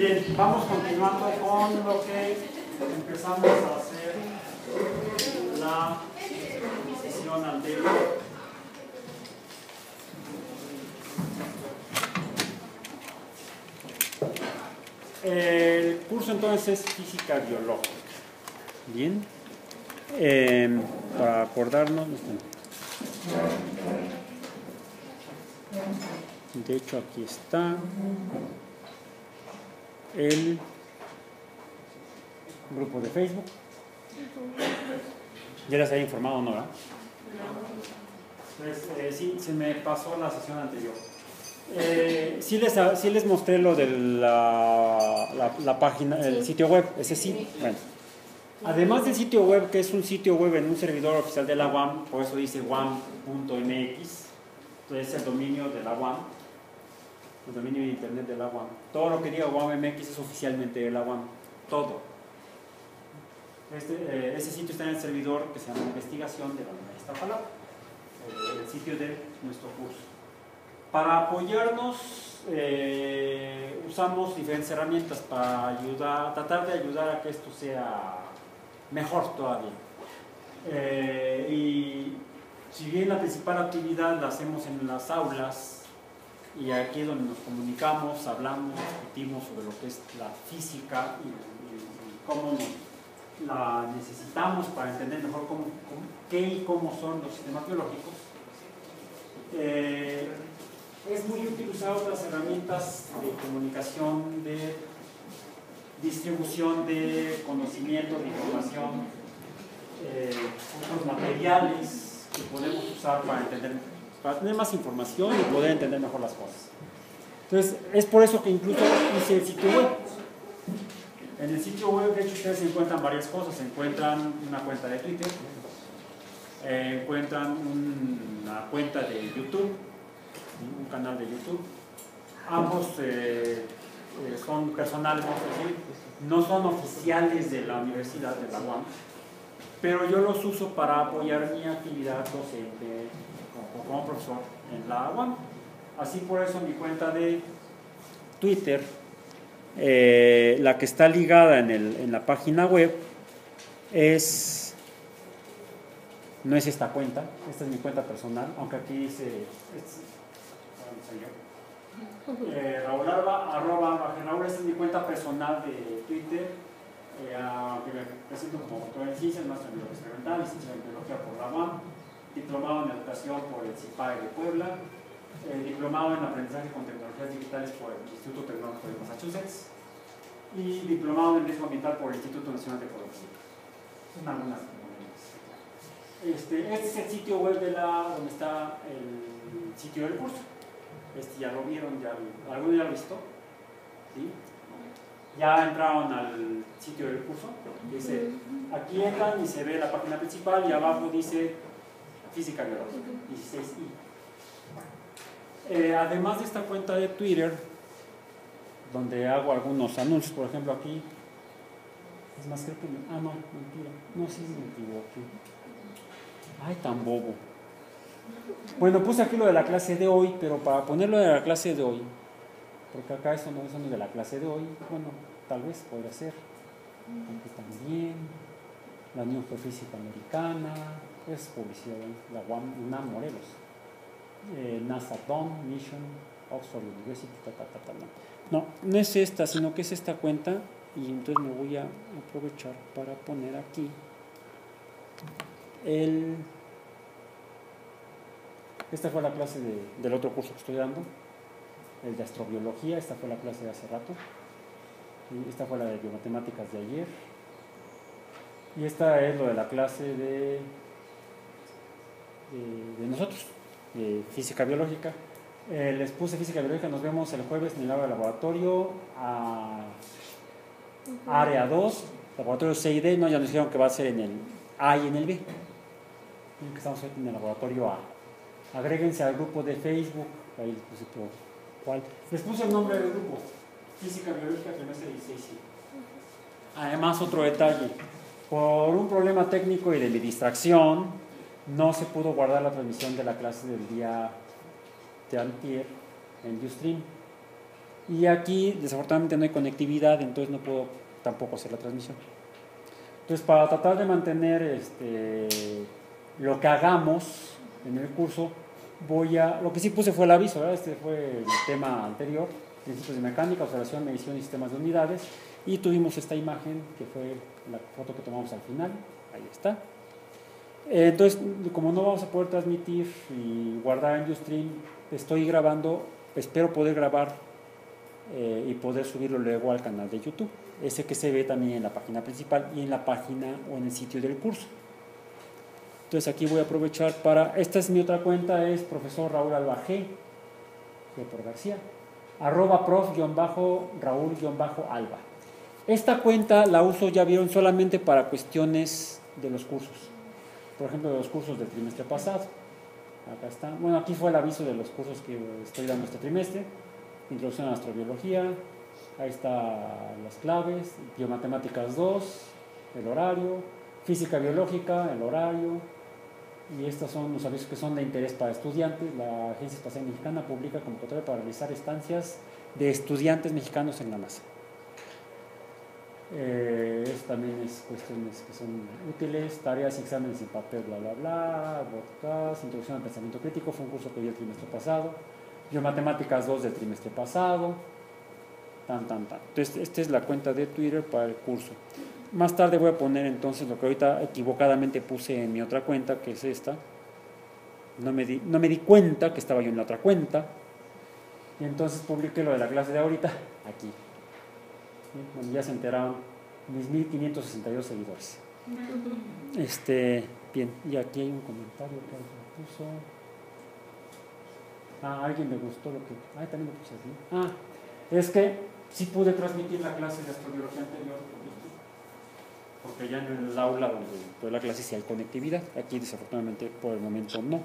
Bien, vamos continuando con lo que empezamos a hacer la sesión anterior. El curso entonces es física biológica. Bien. Eh, para acordarnos. De hecho, aquí está el grupo de Facebook. Ya les había informado, ¿no? Pues, eh, sí, se me pasó la sesión anterior. Eh, sí, les, sí les mostré lo de la, la, página, el sitio web, ese sí. Bueno. Además del sitio web, que es un sitio web en un servidor oficial de la UAM, por eso dice WAM.mx, entonces es el dominio de la UAM, el dominio de internet de la UAM. Todo lo que diga WAM.mx es oficialmente de la UAM, todo. Este, eh, ese sitio está en el servidor que se llama Investigación de la Universidad Palabra, el sitio de nuestro curso. Para apoyarnos eh, usamos diferentes herramientas para ayudar, tratar de ayudar a que esto sea mejor todavía. Eh, y si bien la principal actividad la hacemos en las aulas y aquí es donde nos comunicamos, hablamos, discutimos sobre lo que es la física y, cómo la necesitamos para entender mejor cómo, qué y cómo son los sistemas biológicos. Eh, es muy útil usar otras herramientas de comunicación, de distribución de conocimiento, de información, eh, otros materiales que podemos usar para entender, para tener más información y poder entender mejor las cosas. Entonces, es por eso que incluso hice el sitio web. En el sitio web, de hecho, ustedes encuentran varias cosas. Encuentran una cuenta de Twitter, eh, encuentran una cuenta de YouTube, un canal de YouTube. Ambos eh, eh, son personales, no son oficiales de la Universidad de la UAM, pero yo los uso para apoyar mi actividad docente como, profesor en la UAM. Así por eso mi cuenta de Twitter, eh, la que está ligada en, el, en la página web, es no es esta cuenta, esta es mi cuenta personal, aunque aquí dice, eh, Raúl Arba, arroba Raúl, esta es mi cuenta personal de Twitter, eh, me presento como doctor en ciencias, máster en biología experimental, licenciado en biología por la UAM, diplomado en educación por el CIPAE de Puebla, eh, diplomado en aprendizaje con tecnologías digitales por el Instituto Tecnológico de Massachusetts y diplomado en riesgo ambiental por el Instituto Nacional de Ecología. Son algunas este, este es el sitio web de la, donde está el sitio del curso. Este ya lo vieron, ya, ¿alguno ya lo visto? ¿Sí? Ya entraron al sitio del curso. Dice, aquí entran y se ve la página principal y abajo dice física biológica, 16i. Eh, además de esta cuenta de Twitter, donde hago algunos anuncios, por ejemplo aquí, es más que ah no, mentira, no, sí me equivoqué. Ay, tan bobo. Bueno, puse aquí lo de la clase de hoy, pero para ponerlo de la clase de hoy, porque acá eso no es de la clase de hoy, bueno, tal vez podría ser. Aquí también, la Unión Física Americana, es publicidad, la UNAM Morelos, eh, NASA Don, Mission, Oxford University, ta, ta, ta, no. no, es esta, sino que es esta cuenta, y entonces me voy a aprovechar para poner aquí el esta fue la clase del otro curso que estoy dando, el de astrobiología, esta fue la clase de hace rato, esta fue la de biomatemáticas de ayer, y esta es lo de la clase de, de, nosotros, de física biológica. Eh, les puse física biológica, nos vemos el jueves en el área de laboratorio a área 2, laboratorio C y D, no, ya nos dijeron que va a ser en el A y en el B. estamos en el laboratorio A agréguense al grupo de Facebook, ahí les puse por cuál. Les puse el nombre del grupo, Física Biológica Trimestre 16. Además, otro detalle, por un problema técnico y de mi distracción, no se pudo guardar la transmisión de la clase del día de antier en Ustream. Y aquí desafortunadamente no hay conectividad, entonces no puedo tampoco hacer la transmisión. Entonces para tratar de mantener este, lo que hagamos en el curso, voy a, lo que sí puse fue el aviso, este fue el tema anterior, principios de mecánica, observación, medición y sistemas de unidades, y tuvimos esta imagen que fue la foto que tomamos al final, ahí está. Entonces, como no vamos a poder transmitir y guardar en Ustream, estoy grabando, espero poder grabar eh, y poder subirlo luego al canal de YouTube. Ese que se ve también en la página principal y en la página o en el sitio del curso. Entonces aquí voy a aprovechar para, esta es mi otra cuenta, es profesor Raúl Albajé, por García, arroba prof-raúl-alba. Esta cuenta la uso, ya vieron, solamente para cuestiones de los cursos. Por ejemplo, de los cursos del trimestre pasado. Acá está. Bueno, aquí fue el aviso de los cursos que estoy dando este trimestre. Introducción a astrobiología. Ahí están las claves. Biomatemáticas 2, el horario. Física biológica, el horario. Y estos son los avisos que son de interés para estudiantes. La Agencia Espacial Mexicana publica convocatoria para realizar estancias de estudiantes mexicanos en la NASA. Eh, también es cuestiones que son útiles, tareas y exámenes sin papel, bla, bla, bla, podcast, introducción al pensamiento crítico, fue un curso que di el trimestre pasado, yo matemáticas 2 del trimestre pasado, tan, tan, tan. Entonces, esta es la cuenta de Twitter para el curso. Más tarde voy a poner entonces lo que ahorita equivocadamente puse en mi otra cuenta, que es esta. No me di, no me di cuenta que estaba yo en la otra cuenta. Y entonces publiqué lo de la clase de ahorita aquí. Bueno, ya se enteraron mis 1562 seguidores. Este, bien, y aquí hay un comentario que alguien puso. Ah, alguien me gustó lo que. Ah, también lo puse así. Ah, es que sí pude transmitir la clase de astrobiología anterior, porque ya en el aula donde fue la clase sí hay conectividad. Aquí, desafortunadamente, por el momento no.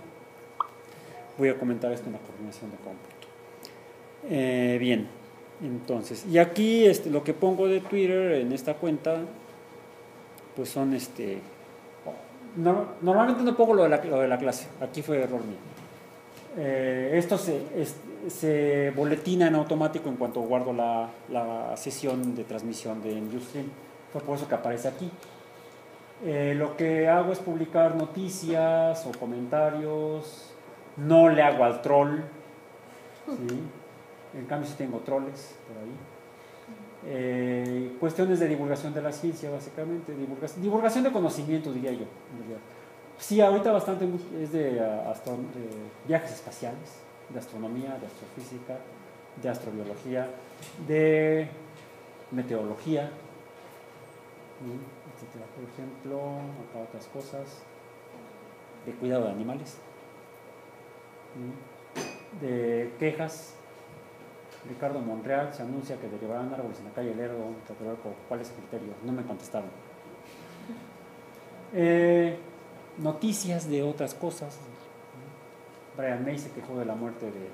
Voy a comentar esto en la coordinación de cómputo. Eh, bien. Entonces, y aquí este, lo que pongo de Twitter en esta cuenta, pues son este. normalmente no pongo lo de, la, clase, aquí fue error mío. Eh, esto se, boletina en automático en cuanto guardo la, la sesión de transmisión de Ustream. Fue por eso que aparece aquí. Eh, lo que hago es publicar noticias o comentarios. No le hago al troll. ¿sí? En cambio, sí tengo troles por ahí. Eh, cuestiones de divulgación de la ciencia, básicamente. Divulgación, divulgación de conocimiento, diría yo. Sí, ahorita bastante es de, viajes espaciales, de astronomía, de astrofísica, de astrobiología, de meteorología, etcétera. Por ejemplo, acá otras cosas, de cuidado de animales, de quejas Ricardo Monreal se anuncia que derivarán árboles en la calle Lerdo, ¿cuáles criterios? No me contestaron. Eh, noticias de otras cosas. Brian May se quejó de la muerte de,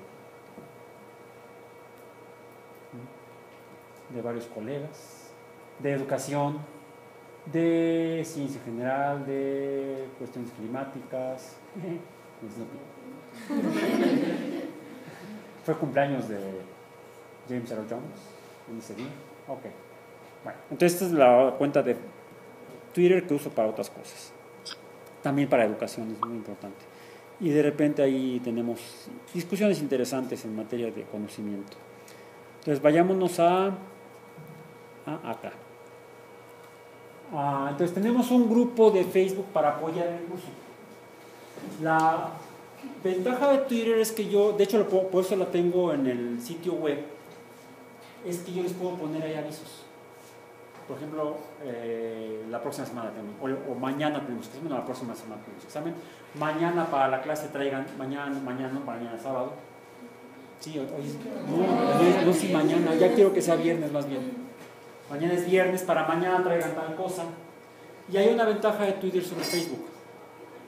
de varios colegas, de educación, de ciencia general, de cuestiones climáticas. Fue cumpleaños de James Earl Jones en ese día. Ok. Bueno, entonces esta es la cuenta de Twitter que uso para otras cosas. También para educación es muy importante. Y de repente ahí tenemos discusiones interesantes en materia de conocimiento. Entonces vayámonos a, a acá. Ah, entonces tenemos un grupo de Facebook para apoyar el curso. La ventaja de Twitter es que yo, de hecho por eso la tengo en el sitio web, es que yo les puedo poner ahí avisos. Por ejemplo, eh, la próxima semana tenemos, o, mañana tenemos examen, no, la próxima semana tenemos examen. Mañana para la clase traigan, mañana, mañana, mañana sábado. Sí, hoy, no, no, sí, mañana, ya quiero que sea viernes más bien. Mañana es viernes, para mañana traigan tal cosa. Y hay una ventaja de Twitter sobre Facebook.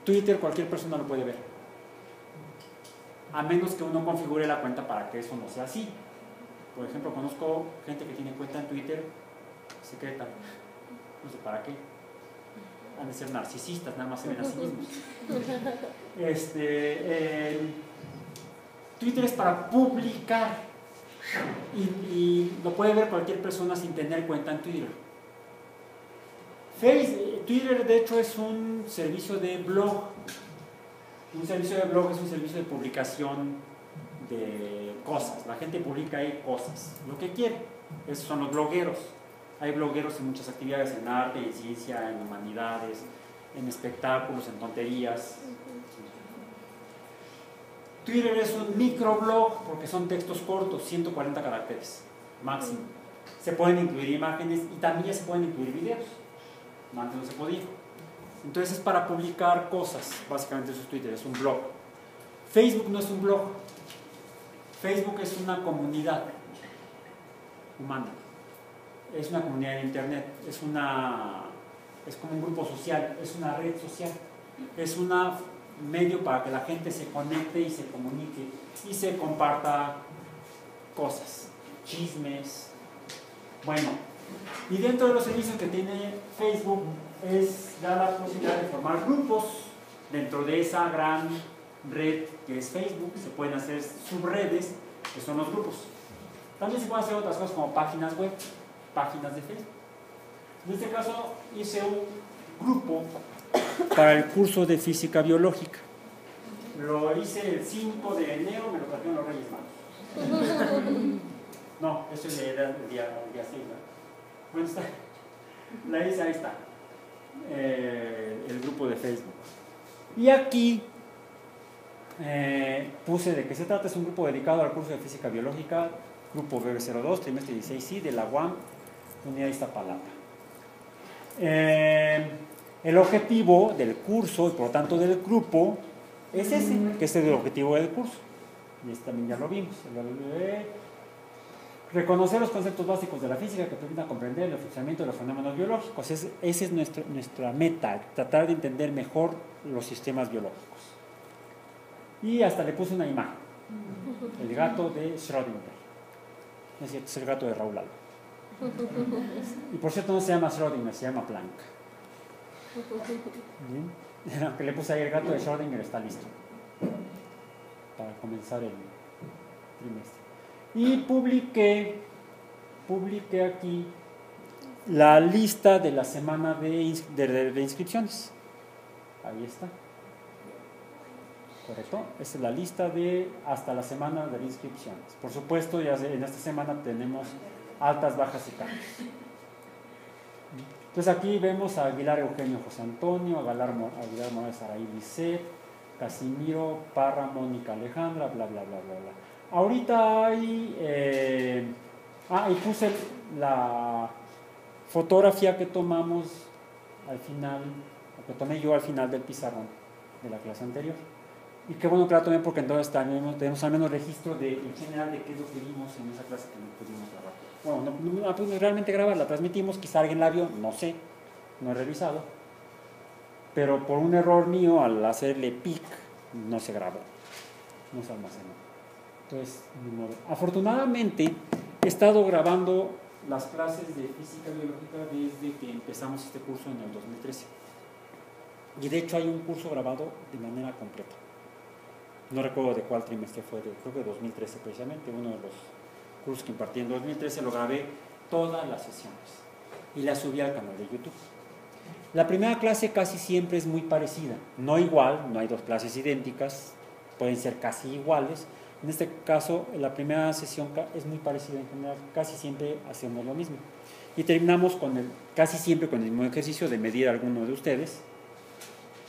Twitter cualquier persona lo puede ver. A menos que uno configure la cuenta para que eso no sea así. Por ejemplo, conozco gente que tiene cuenta en Twitter secreta. No sé para qué. Han de ser narcisistas, nada más se ven a sí mismos. Este, Twitter es para publicar. Y, lo puede ver cualquier persona sin tener cuenta en Twitter. Face, Twitter de hecho es un servicio de blog. Un servicio de blog es un servicio de publicación de cosas. La gente publica ahí cosas, lo que quiere. Esos son los blogueros. Hay blogueros en muchas actividades, en arte, en ciencia, en humanidades, en espectáculos, en tonterías. Twitter es un microblog porque son textos cortos, 140 caracteres máximo. Se pueden incluir imágenes y también se pueden incluir videos. Antes no se podía. Entonces es para publicar cosas, básicamente eso es Twitter, es un blog. Facebook no es un blog. Facebook es una comunidad humana. Es una comunidad de internet, es una es como un grupo social, es una red social. Es un medio para que la gente se conecte y se comunique y se comparta cosas, chismes. Bueno, y dentro de los servicios que tiene Facebook es dar la posibilidad de formar grupos dentro de esa gran red que es Facebook. Se pueden hacer subredes, que son los grupos. También se pueden hacer otras cosas como páginas web, páginas de Facebook. En este caso hice un grupo para el curso de física biológica. Lo hice el 5 de enero, me lo trajeron los Reyes Magos. No, eso es el día, 6. Bueno, está. La hice, ahí está. Eh, el grupo de Facebook. Y aquí eh, puse de qué se trata. Es un grupo dedicado al curso de física biológica, grupo BB02, trimestre 16, de la UAM, Unidad Iztapalapa. Eh, el objetivo del curso y por lo tanto del grupo es ese, que es el objetivo del curso. Y este también ya lo vimos. Reconocer los conceptos básicos de la física que permitan comprender el funcionamiento de los fenómenos biológicos. esa es nuestra meta, tratar de entender mejor los sistemas biológicos. Y hasta le puse una imagen. El gato de Schrödinger. Es cierto, es el gato de Raúl Alba. Y por cierto no se llama Schrödinger, se llama Planck. Aunque le puse ahí el gato de Schrödinger está listo para comenzar el trimestre. Y publiqué, publiqué aquí la lista de la semana de, de, inscripciones. Ahí está. ¿Correcto? Esta es la lista de hasta la semana de inscripciones. Por supuesto, ya en esta semana tenemos altas, bajas y cambios. Entonces aquí vemos a Aguilar Eugenio José Antonio, Aguilar, Aguilar Morales Araí Lisset, Casimiro Parra, Mónica Alejandra, bla, bla, bla, bla, bla. Ahorita hay... Eh, ah, y puse la fotografía que tomamos al final, que tomé yo al final del pizarrón de la clase anterior. Y qué bueno que la tomé porque entonces tenemos, tenemos al menos registro de, en general de qué es lo que vimos en esa clase que no pudimos grabar. Bueno, no, no pudimos realmente grabar, la transmitimos, quizá alguien la vio, no sé, no he revisado. Pero por un error mío al hacerle pic, no se grabó, no se almacenó. Entonces, afortunadamente he estado grabando las clases de física biológica desde que empezamos este curso en el 2013. Y de hecho hay un curso grabado de manera completa no recuerdo de cuál trimestre fue, creo que 2013 precisamente, uno de los cursos que impartí en 2013, lo grabé todas las sesiones y las subí al canal de YouTube. La primera clase casi siempre es muy parecida, no igual, no hay dos clases idénticas, pueden ser casi iguales. En este caso, la primera sesión es muy parecida en general, casi siempre hacemos lo mismo. Y terminamos con el, casi siempre con el mismo ejercicio de medir a alguno de ustedes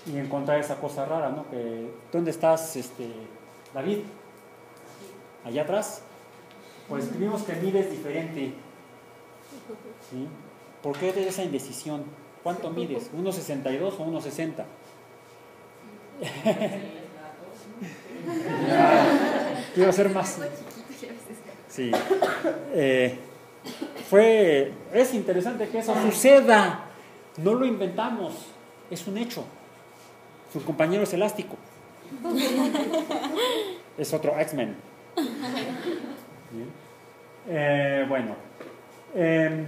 y encontrar esa cosa rara, ¿no? Que, ¿Dónde estás, este, David? Allá atrás. Pues vimos que mides diferente. ¿Sí? ¿Por qué de esa indecisión? ¿Cuánto mides? ¿1,62 o 1,60? Quiero hacer más. Sí. Eh, fue, es interesante que eso suceda. No lo inventamos, es un hecho. Su compañero es elástico. es otro X-Men. Eh, bueno, em,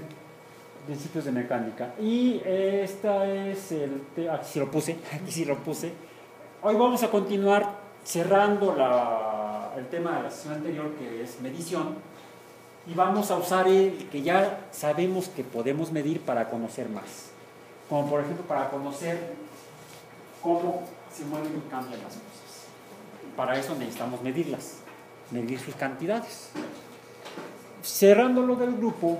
principios de mecánica. Y esta es el. Aquí sí lo puse, aquí sí lo puse. Hoy vamos a continuar cerrando la, el tema de la sesión anterior, que es medición. y vamos a usar el que ya sabemos que podemos medir para conocer más. Como por ejemplo para conocer cómo se mueven y cambian las cosas. Para eso necesitamos medirlas, medir sus cantidades. Cerrando lo del grupo,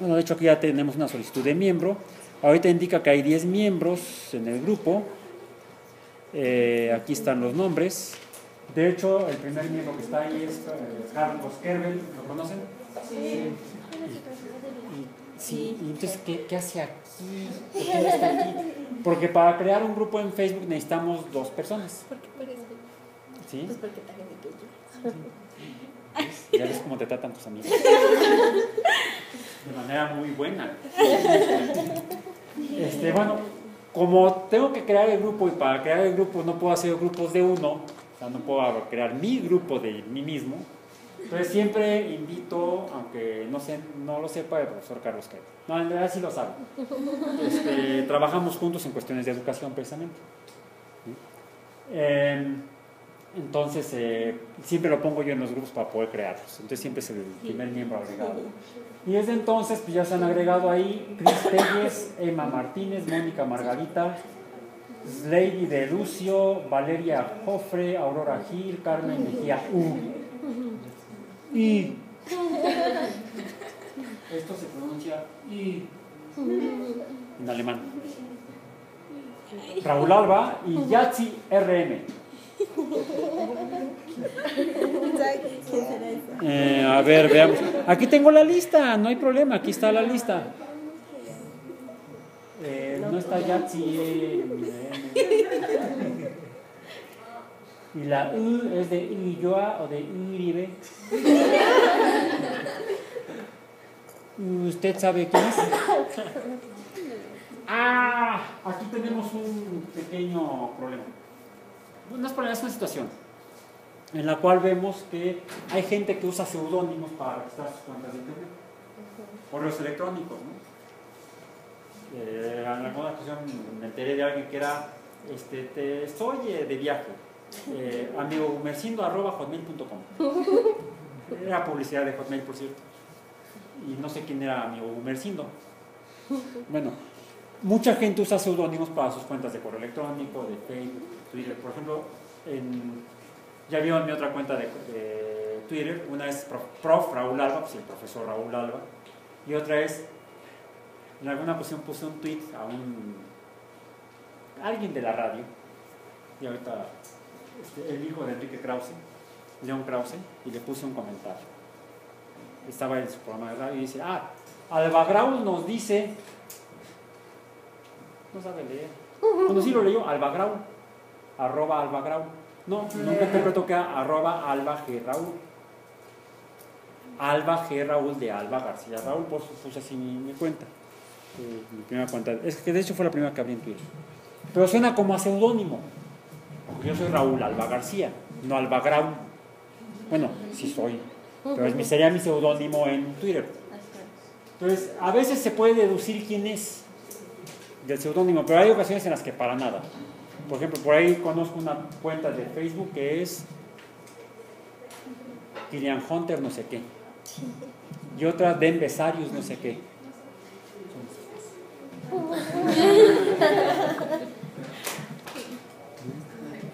bueno, de hecho aquí ya tenemos una solicitud de miembro. Ahorita indica que hay 10 miembros en el grupo. Eh, aquí están los nombres. De hecho, el primer miembro que está ahí es eh, Carlos Kerbel, ¿lo conocen? Sí. sí, y entonces, ¿qué, ¿qué, hace aquí? ¿Por qué no está aquí? Porque para crear un grupo en Facebook necesitamos dos personas. ¿Por qué parece? ¿Sí? Pues porque está gente que yo. Ya ves cómo te tratan tus amigos. De manera muy buena. Este, bueno, como tengo que crear el grupo y para crear el grupo no puedo hacer grupos de uno, o sea, no puedo crear mi grupo de mí mismo, entonces siempre invito, aunque no, sé, no lo sepa, el profesor Carlos Caio. No, en realidad sí lo sabe. Este, trabajamos juntos en cuestiones de educación precisamente. Eh, entonces, eh, siempre lo pongo yo en los grupos para poder crearlos. Entonces, siempre es el primer miembro agregado. Y desde entonces, pues ya se han agregado ahí Cris Telles, Emma Martínez, Mónica Margarita, Lady de Lucio, Valeria Jofre, Aurora Gil, Carmen Mejía U. Y. Esto se pronuncia I. En alemán. Raúl Alba y Yatsi RM. Eh, a ver, veamos. Aquí tengo la lista, no hay problema, aquí está la lista. Eh, no está Yatsi. Eh, y la U es de Ulloa o de Uribe. ¿Usted sabe quién es? Ah, aquí tenemos un pequeño problema no es problema, es una situación en la cual vemos que hay gente que usa seudónimos para registrar sus cuentas de internet, correos electrónicos. ¿no? Eh, en alguna ocasión me enteré de alguien que era, este, te, estoy eh, de viaje, eh, hotmail.com. Era publicidad de Hotmail, por cierto. Y no sé quién era amigo Gumercindo. Bueno, mucha gente usa seudónimos para sus cuentas de correo electrónico, de Facebook, Twitter. Por ejemplo, ya vio en mi otra cuenta de, Twitter, una es prof, Raúl Alba, pues el profesor Raúl Alba, y otra es, en alguna ocasión puse un tweet a un alguien de la radio, y ahorita este, el hijo de Enrique Krause, León Krause, y le puse un comentario. Estaba en su programa de radio y dice, ah, Alba Grau nos dice, no sabe leer, cuando sí lo leyó, Alba Grau arroba Alba Grau. No, nunca interpreto que arroba Alba G. Raúl. Alba G. Raúl de Alba García Raúl, por así mi, cuenta. Eh, mi primera cuenta. Es que de hecho fue la primera que abrí en Twitter. Pero suena como a seudónimo. Yo soy Raúl Alba García, no Alba Grau. Bueno, sí soy. Pero es, sería mi seudónimo en Twitter. Entonces, a veces se puede deducir quién es del seudónimo, pero hay ocasiones en las que para nada. Por ejemplo, por ahí conozco una cuenta de Facebook que es Kilian Hunter no sé qué. Y otra Den Besarius no sé qué.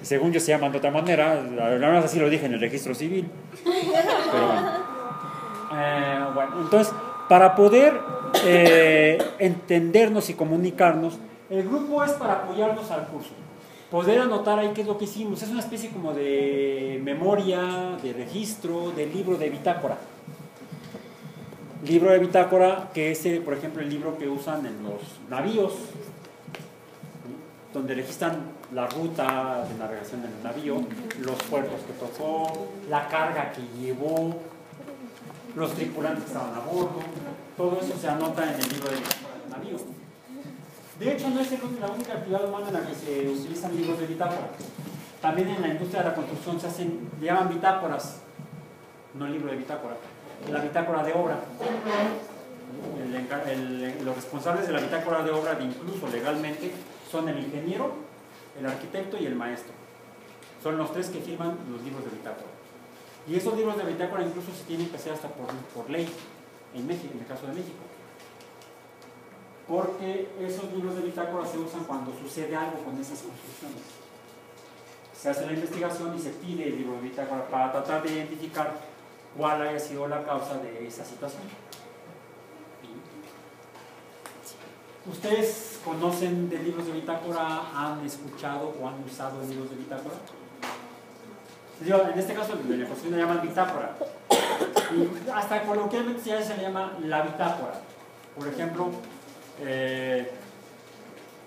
Según yo se llaman de otra manera, la verdad así lo dije en el registro civil. Pero bueno. Eh, bueno entonces, para poder eh, entendernos y comunicarnos, el grupo es para apoyarnos al curso poder anotar ahí qué es lo que hicimos. Es una especie como de memoria, de registro, de libro de bitácora. Libro de bitácora, que es, por ejemplo, el libro que usan en los navíos, donde registran la ruta de navegación del navío, los puertos que tocó, la carga que llevó, los tripulantes que estaban a bordo, todo eso se anota en el libro de del navío. De hecho, no es la única actividad humana en la que se utilizan libros de bitácora. También en la industria de la construcción se hacen, le llaman bitácoras, no el libro de bitácora, la bitácora de obra. los responsables de la bitácora de obra, incluso legalmente, son el ingeniero, el arquitecto y el maestro. Son los tres que firman los libros de bitácora. Y esos libros de bitácora incluso se tienen que hacer hasta por, por ley, en México, en el caso de México. Porque esos libros de bitácora se usan cuando sucede algo con esas construcciones. Se hace la investigación y se pide el libro de bitácora para tratar de identificar cuál haya sido la causa de esa situación. ¿Ustedes conocen de libros de bitácora? ¿Han escuchado o han usado libros de bitácora? en este caso, la cocina le llaman bitácora. Y hasta coloquialmente ya se le llama la bitácora. Por ejemplo, eh,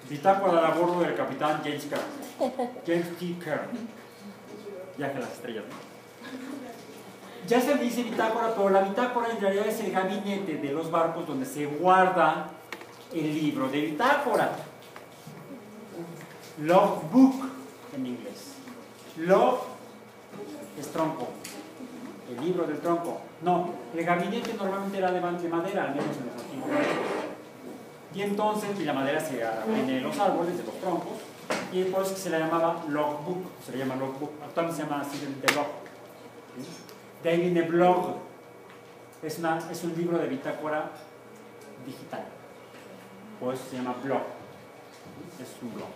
bitácora a bordo del capitán James Kerr. James T. Kerr. Viaje a las estrellas. Ya se dice bitácora, pero la bitácora en realidad es el gabinete de los barcos donde se guarda el libro de bitácora. Logbook en inglés. Log es tronco, el libro del tronco. No, el gabinete normalmente era de, madera, al menos en los antiguos. Y entonces, y la madera se en los árboles, de los troncos, y por se le llamaba logbook, se le llama logbook, actualmente se llama simplemente log. De ahí viene blog, es, una, es un libro de bitácora digital, por eso se llama blog, es un blog.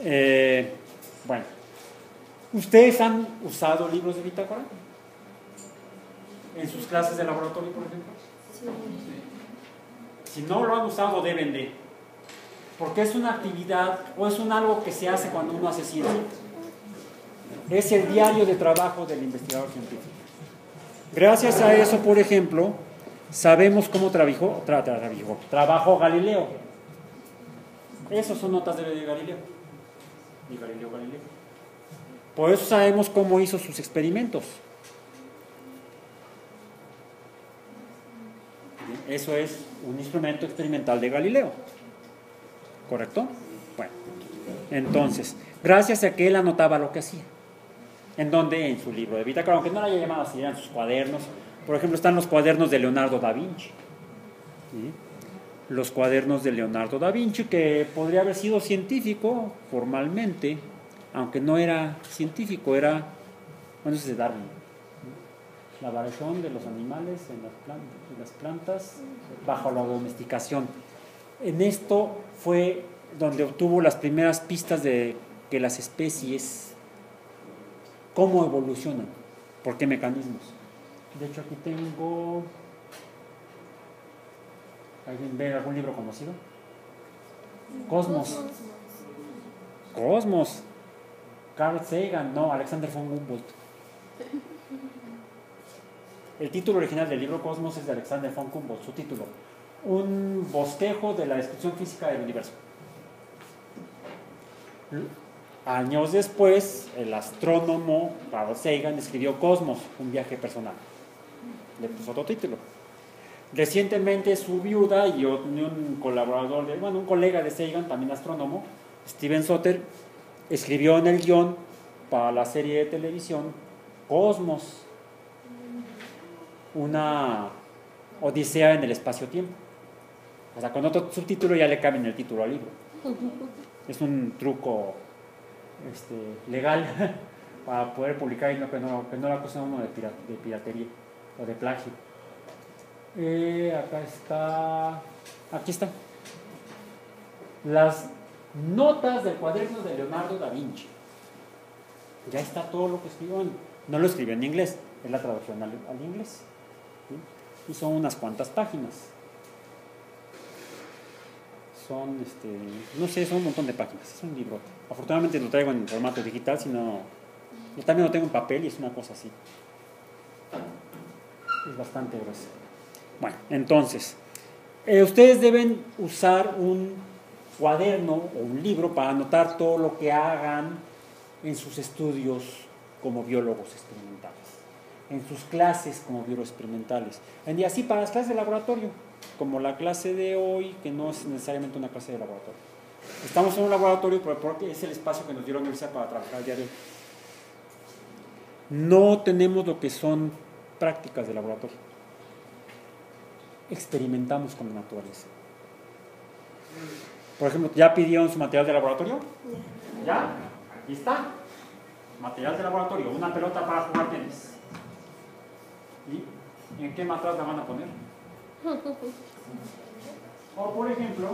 Eh, bueno. ¿Ustedes han usado libros de bitácora? ¿En sus clases de laboratorio, por ejemplo? Sí. Si no lo han usado, deben de. Porque es una actividad o es un algo que se hace cuando uno hace ciencia. Es el diario de trabajo del investigador científico. Gracias a eso, por ejemplo, sabemos cómo trabajó, trabajó Galileo. Esas son notas de Galileo. Y Galileo Galileo. Por eso sabemos cómo hizo sus experimentos. Eso es un instrumento experimental de Galileo. ¿Correcto? Bueno, entonces, gracias a que él anotaba lo que hacía. ¿En donde En su libro de bitácora, aunque no lo haya llamado así, eran sus cuadernos. Por ejemplo, están los cuadernos de Leonardo da Vinci. Los cuadernos de Leonardo da Vinci, que podría haber sido científico formalmente, aunque no era científico, era, bueno, es de Darwin, la variación de los animales en las, plantas, en las plantas bajo la domesticación. En esto fue donde obtuvo las primeras pistas de que las especies, cómo evolucionan, por qué mecanismos. De hecho, aquí tengo. ¿Alguien ve algún libro conocido? Cosmos. Cosmos. Carl Sagan, no, Alexander von Humboldt. El título original del libro Cosmos es de Alexander von Humboldt, su título, un bosquejo de la descripción física del universo. Años después, el astrónomo Carl Sagan escribió Cosmos, un viaje personal. Le puso otro título. Recientemente su viuda y un colaborador, de, bueno, un colega de Sagan, también astrónomo, Steven Soter, escribió en el guion para la serie de televisión Cosmos, una odisea en el espacio-tiempo. O sea, con otro subtítulo ya le cambian el título al libro. Es un truco este, legal para poder publicar y no, que, no, la acusen uno de, piratería o de plagio. Eh, acá está. Aquí está. Las Notas del cuaderno de Leonardo da Vinci. Ya está todo lo que escribió. No lo escribió en inglés, es la traducción al, inglés. Y son unas cuantas páginas. Son, este, no sé, son un montón de páginas. Es un libro. Afortunadamente lo traigo en formato digital, sino. Yo también lo tengo en papel y es una cosa así. Es bastante grueso. Bueno, entonces, eh, ustedes deben usar un cuaderno o un libro para anotar todo lo que hagan en sus estudios como biólogos experimentales, en sus clases como biólogos experimentales, y así para las clases de laboratorio, como la clase de hoy, que no es necesariamente una clase de laboratorio. Estamos en un laboratorio porque es el espacio que nos dio la universidad para trabajar el hoy. No tenemos lo que son prácticas de laboratorio. Experimentamos con la naturaleza. Por ejemplo, ¿ya pidieron su material de laboratorio? ¿Ya? Aquí está. material de laboratorio, una pelota para jugar tenis. ¿Y en qué matraz la van a poner? O por ejemplo,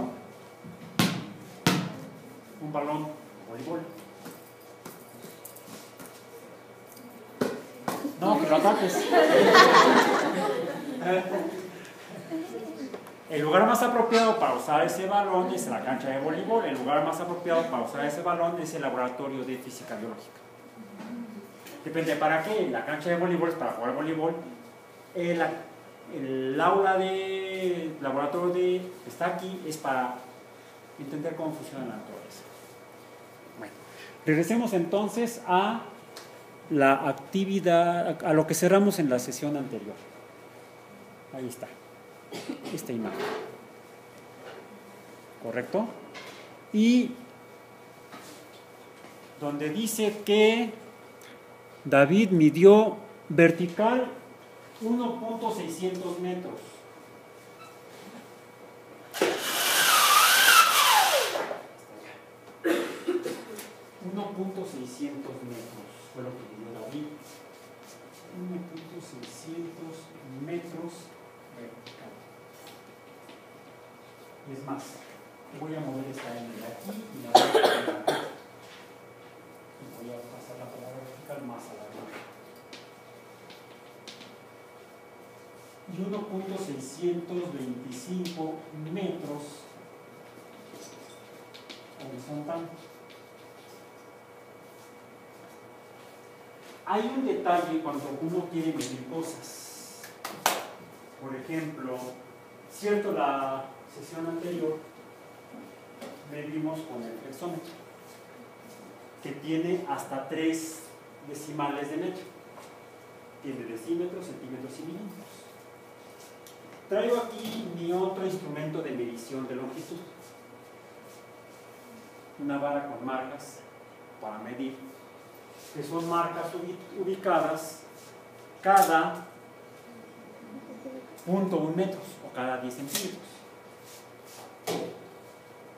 un balón voleibol. No, que lo ataques. El lugar más apropiado para usar ese balón es la cancha de voleibol. El lugar más apropiado para usar ese balón es el laboratorio de física biológica. Depende para qué. La cancha de voleibol es para jugar voleibol. El, el aula de laboratorio de, que está aquí es para entender cómo funciona la naturaleza. Bueno, regresemos entonces a la actividad, a lo que cerramos en la sesión anterior. Ahí está esta imagen. ¿Correcto? Y donde dice que David midió vertical 1.600 metros. .600 metros lo que David. 1.600 metros vertical. Es más, voy a mover esta N de aquí y la voy a. Y voy a pasar la palabra vertical más a la derecha. Y 1.625 metros horizontal. Hay un detalle cuando uno quiere medir cosas. Por ejemplo, cierto la sesión anterior medimos con el flexómetro, que tiene hasta tres decimales de metro. Tiene decímetros, centímetros y milímetros. Traigo aquí mi otro instrumento de medición de longitud. Una vara con marcas para medir, que son marcas ubicadas cada punto un metros o cada 10 centímetros.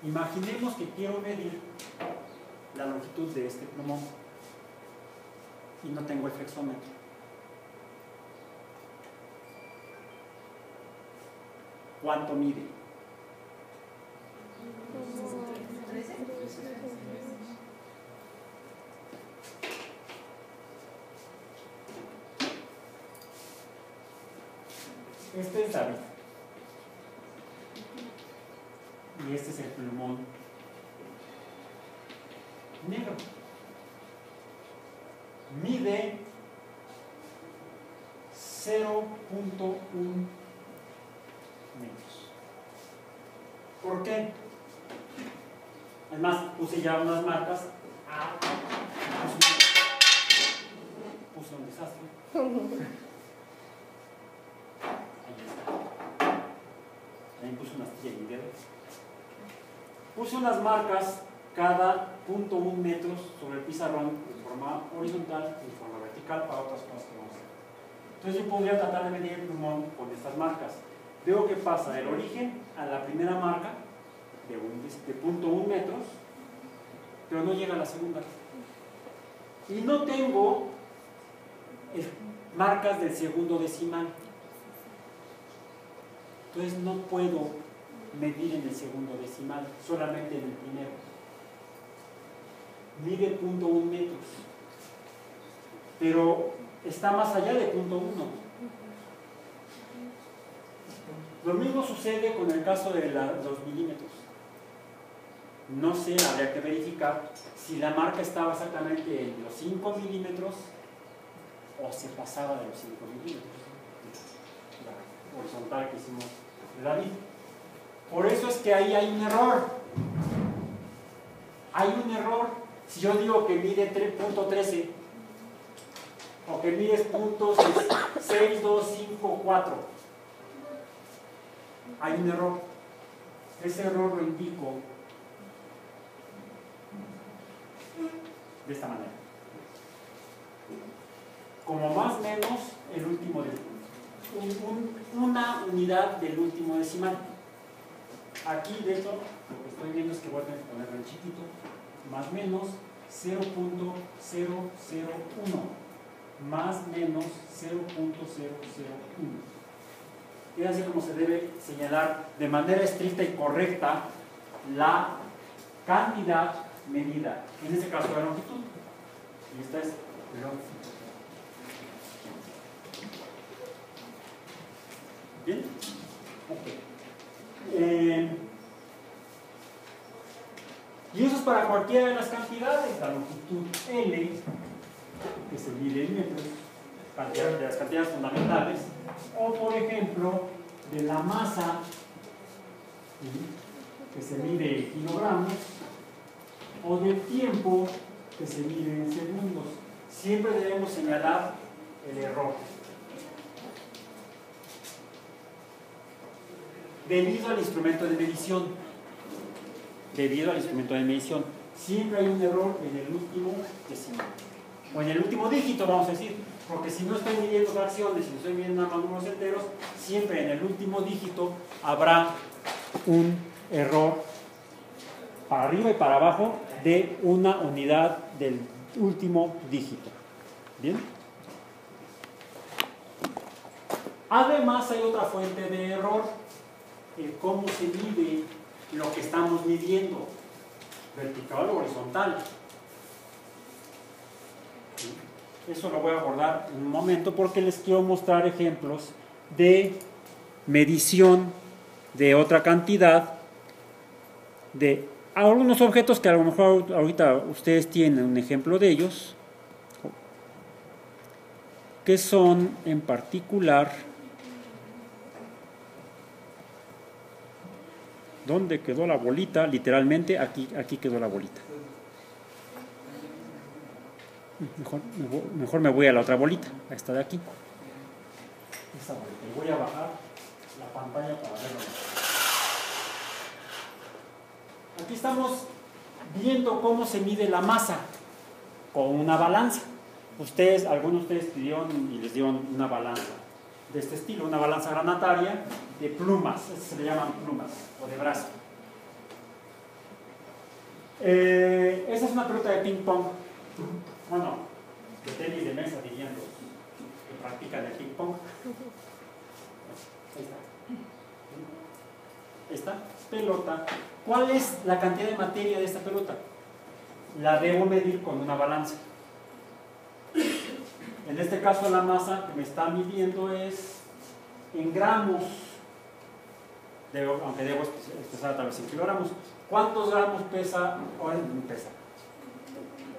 Imaginemos que quiero medir la longitud de este plumón y no tengo el flexómetro. ¿Cuánto mide? Este es David. Y este es el plumón negro. Mide 0.1 metros. ¿Por qué? Además, puse ya unas marcas. Ah, puse, un desastre. Ahí está. En mi dedo. Puse unas marcas cada punto un metros sobre el pizarrón en forma horizontal y en forma vertical para otras cosas que vamos a hacer. Entonces yo podría tratar de medir el plumón con estas marcas. Veo que pasa del origen a la primera marca de, un, de punto un metros, pero no llega a la segunda. Y no tengo marcas del segundo decimal. Entonces no puedo medir en el segundo decimal, solamente en el primero. Mide punto un metros, pero está más allá de punto uno. Lo mismo sucede con el caso de los milímetros. No sé, habría que verificar si la marca estaba exactamente en los 5 milímetros o se pasaba de los 5 milímetros. La horizontal que hicimos de David. Por eso es que ahí hay un error. Hay un error. Si yo digo que mide 3.13 o que mide puntos 6, 2, 5, 4, hay un error. Ese error lo indico de esta manera. Como más menos el último del, una unidad del último decimal. Aquí, de hecho, lo que estoy viendo es que voy a tener que ponerlo en chiquito, más menos 0.001 más menos 0.001. Es así como se debe señalar de manera estricta y correcta la cantidad medida, en este caso la longitud. Y esta es longitud. ¿Bien? Eh, y eso es para cualquiera de las cantidades, la longitud L, que se mide en metros, de las cantidades fundamentales, o por ejemplo, de la masa, que se mide en kilogramos, o del tiempo, que se mide en segundos. Siempre debemos señalar el error. Debido al instrumento de medición, debido al instrumento de medición, siempre hay un error en el último decimal, o en el último dígito, vamos a decir, porque si no estoy midiendo fracciones, si no estoy midiendo números enteros, siempre en el último dígito habrá un error para arriba y para abajo de una unidad del último dígito. ¿Bien? Además hay otra fuente de error, cómo se mide lo que estamos midiendo, vertical o horizontal. Eso lo voy a abordar en un momento porque les quiero mostrar ejemplos de medición de otra cantidad de algunos objetos que a lo mejor ahorita ustedes tienen un ejemplo de ellos, que son en particular, ¿dónde quedó la bolita? Literalmente aquí, aquí quedó la bolita. Mejor, me voy a la otra bolita, a esta de aquí. Voy a bajar la pantalla para verlo. Aquí estamos viendo cómo se mide la masa con una balanza. Ustedes, algunos de ustedes pidieron y les dieron una balanza de este estilo, una balanza granataria de plumas, se le llaman plumas, o de brazo. Eh, esa es una pelota de ping pong, bueno, de tenis de mesa dirían los que practican el ping pong. Ahí está. Esta pelota ¿Cuál es la cantidad de materia de esta pelota? La debo medir con una balanza. En este caso la masa que me está midiendo es en gramos, aunque debo expresar tal vez en kilogramos. ¿Cuántos gramos pesa, o pesa?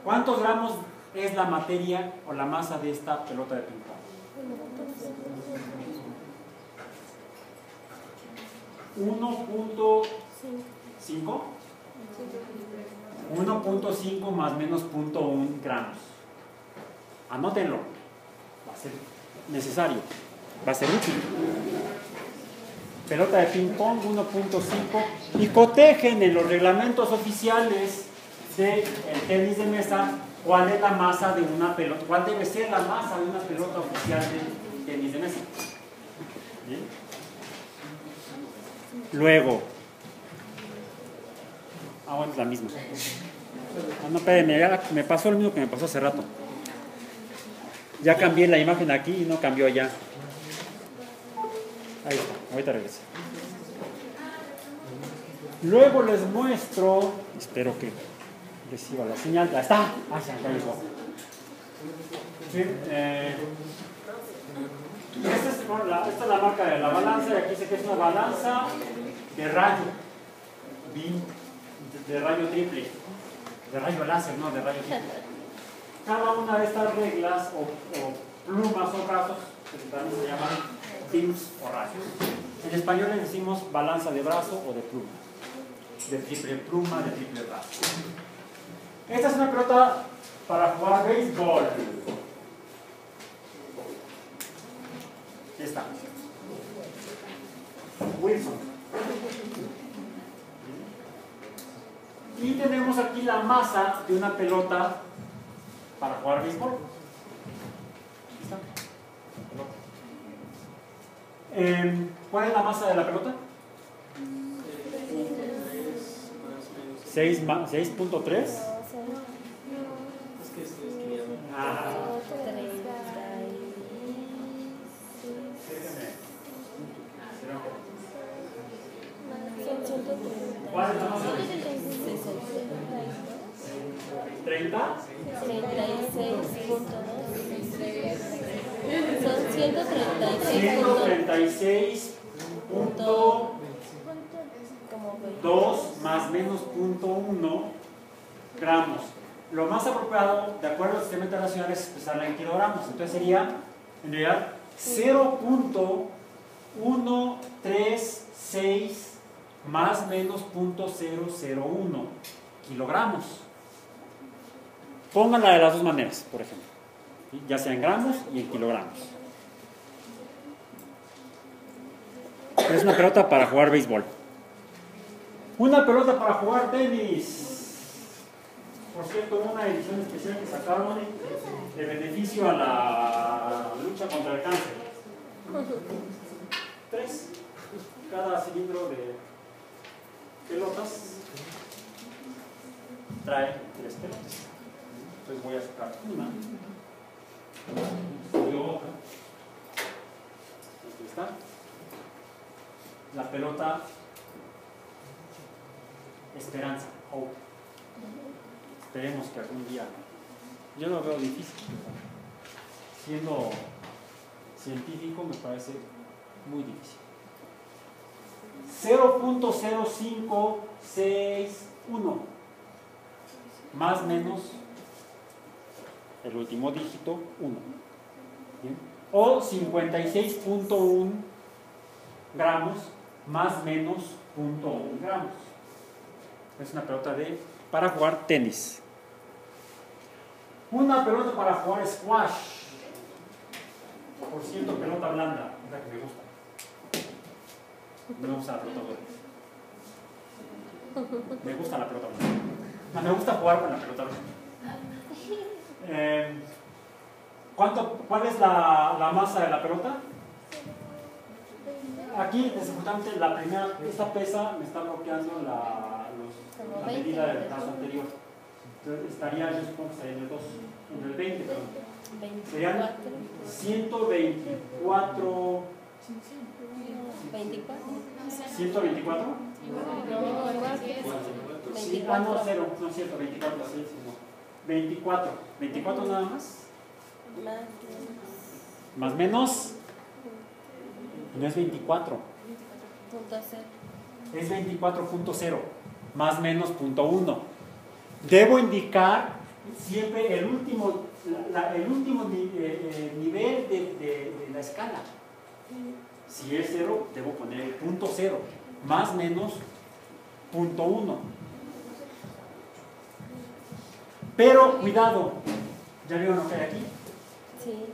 ¿Cuántos gramos es la materia o la masa de esta pelota de ping-pong? 1.5 5. 1.5 más menos 0.1 gramos. Anótenlo. Va a ser necesario. Va a ser útil. Pelota de ping pong 1.5 y cotejen en los reglamentos oficiales del tenis de mesa cuál es la masa de una pelota, cuál debe ser la masa de una pelota oficial de tenis de mesa. Luego, Ah, bueno, es la misma. Ah, no, espérenme, me pasó el mismo que me pasó hace rato. Ya cambié la imagen aquí y no cambió allá. Ahí está, ahorita regreso. Luego les muestro, espero que reciba la señal. Está, ah, llegó. Eh, esta, es la, esta es la marca de la balanza y aquí dice que es una balanza de rayo de rayo triple, de rayo láser, no, de rayo triple. Cada una de estas reglas o, plumas o brazos, que también se llaman pins o rayos. En español le decimos balanza de brazo o de pluma, de triple pluma, de triple brazo. Esta es una pelota para jugar béisbol. Esta. Wilson. Y tenemos aquí la masa de una pelota para jugar béisbol. Em, ¿Cuál es la masa de la pelota? 6.3 Es que es la? 30. 36.2. Son 136. 136.2 Como 20. más menos punto 1 gramos. Lo más apropiado, de acuerdo al sistema internacional, es expresarla en kilogramos. Entonces sería, en realidad, 0.136 más menos punto 001 kilogramos. Pónganla de las dos maneras, por ejemplo. Ya sea en gramos y en kilogramos. Es una pelota para jugar béisbol. Una pelota para jugar tenis. Por cierto, una edición especial que sacaron de beneficio a la lucha contra el cáncer. Tres. Cada cilindro de pelotas trae tres pelotas. Entonces voy a sacar una. Y otra. Aquí está. La pelota Esperanza, hope. Esperemos que algún día. Yo lo veo difícil. Siendo científico me parece muy difícil. 0.0561 más menos el último dígito 1 ¿Bien? o 56.1 gramos más menos 0.1 gramos. Es una pelota de para jugar tenis. Una pelota para jugar squash. Por cierto pelota blanda es la que me gusta. Me gusta la pelota dura me gusta la pelota blanda. Ah, me gusta jugar con la pelota blanda Eh, ¿cuánto, ¿cuál es la, la masa de la pelota? Aquí, desafortunadamente, la primera, esta pesa me está bloqueando la, los- la medida del caso anterior. Entonces estaría, yo supongo que estaría en el 2, en el 20, perdón. 24. 124, 24. 124. No. Sí, ah, no, 0, no es cierto, 24, sí, sí. 24, 24 nada más. Más. Menos, no es 24, Punto cero. es 24.0, más menos punto 1. Debo indicar siempre el último, eh, eh, nivel de, de- la escala. Si es 0, debo poner punto 0, más menos punto 1. Pero cuidado, ¿ya vieron lo que hay aquí? Sí.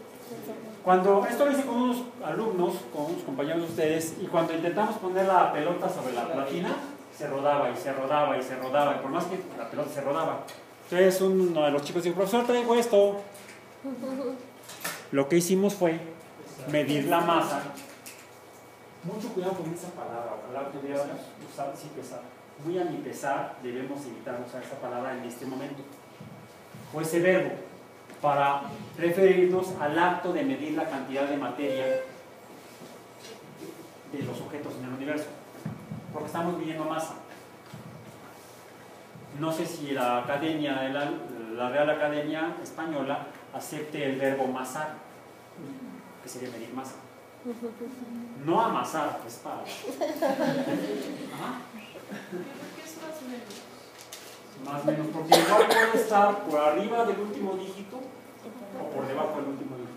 Cuando esto lo hice con unos alumnos, con unos compañeros de ustedes, y cuando intentamos poner la pelota sobre la platina, se rodaba y se rodaba y se rodaba, y por más que la pelota se rodaba. Entonces uno de los chicos dijo, profesor, traigo esto. Lo que hicimos fue medir la masa. Mucho cuidado con esa palabra, ojalá pudiéramos usar sin pesar. Muy a mi pesar debemos evitar usar esa palabra en este momento. O ese verbo para referirnos al acto de medir la cantidad de materia de los objetos en el universo, porque estamos midiendo masa. No sé si la academia, de la, la Real Academia Española, acepte el verbo masar, que sería medir masa. No amasar, es para. Ajá. Más o menos, porque igual puede estar por arriba del último dígito o por debajo del último dígito.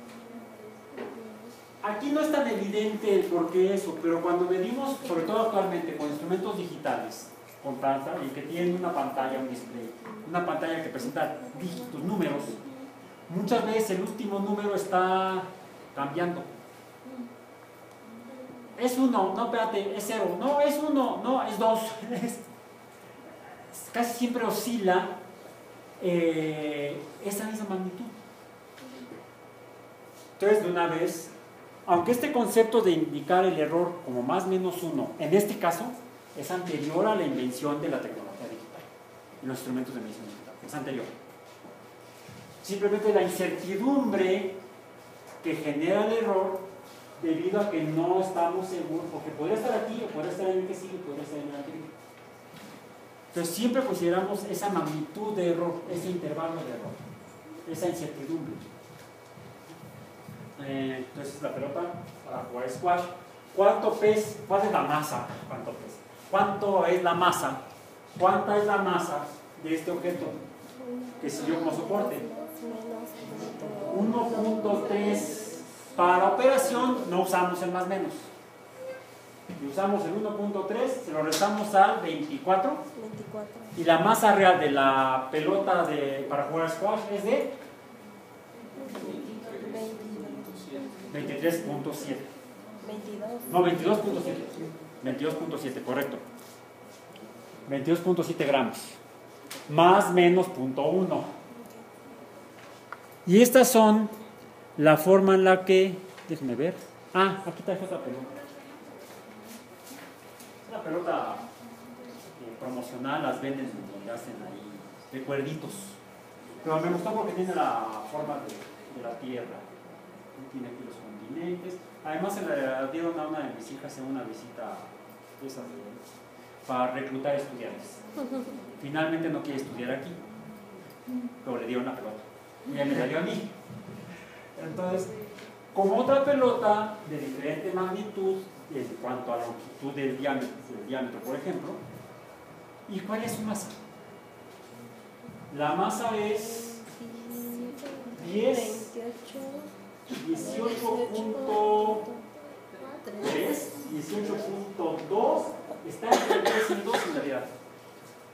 Aquí no es tan evidente el por qué eso, pero cuando medimos, sobre todo actualmente con instrumentos digitales, con panta- y que tienen una pantalla, un display, una pantalla que presenta dígitos, números, muchas veces el último número está cambiando. Es uno, no, espérate, es cero, no, es uno, no, es dos. Es- casi siempre oscila eh, esa misma magnitud. Entonces, de una vez, aunque este concepto de indicar el error como más menos uno, en este caso, es anterior a la invención de la tecnología digital y los instrumentos de medición digital, es anterior. Simplemente la incertidumbre que genera el error debido a que no estamos seguros, porque podría estar aquí o podría estar en el que sigue, podría estar en el anterior. Entonces siempre consideramos esa magnitud de error, ese intervalo de error, esa incertidumbre. Eh, entonces la pelota para jugar squash. ¿Cuánto pesa? ¿Cuál es la masa? ¿Cuánto pesa? ¿Cuánto es la masa? ¿Cuánta es la masa de este objeto que sirvió como soporte? 1.3. Para operación no usamos el más menos. Y usamos el 1.3, se lo restamos al 24. 24. Y la masa real de la pelota de, para jugar squash es de 23.7. 22. No, 22.7. 22.7, correcto. 22.7 gramos. Más menos punto .1. Y estas son la forma en la que, déjenme ver. Ah, aquí está otra pelota. Pelota eh, promocional, las venden donde hacen ahí, de cuerditos. Pero me gustó porque tiene la forma de, la tierra. Tiene aquí los continentes. Además, se le dieron a una de mis hijas en una visita esas para reclutar estudiantes. Finalmente no quiere estudiar aquí, pero le dieron una pelota. Y ella me la dio a mí. Entonces, como otra pelota de diferente magnitud en cuanto a la longitud del diámetro, por ejemplo, ¿y cuál es su masa? La masa es 10, 28. 18.3, 18.2, está entre 3 y 2 en realidad.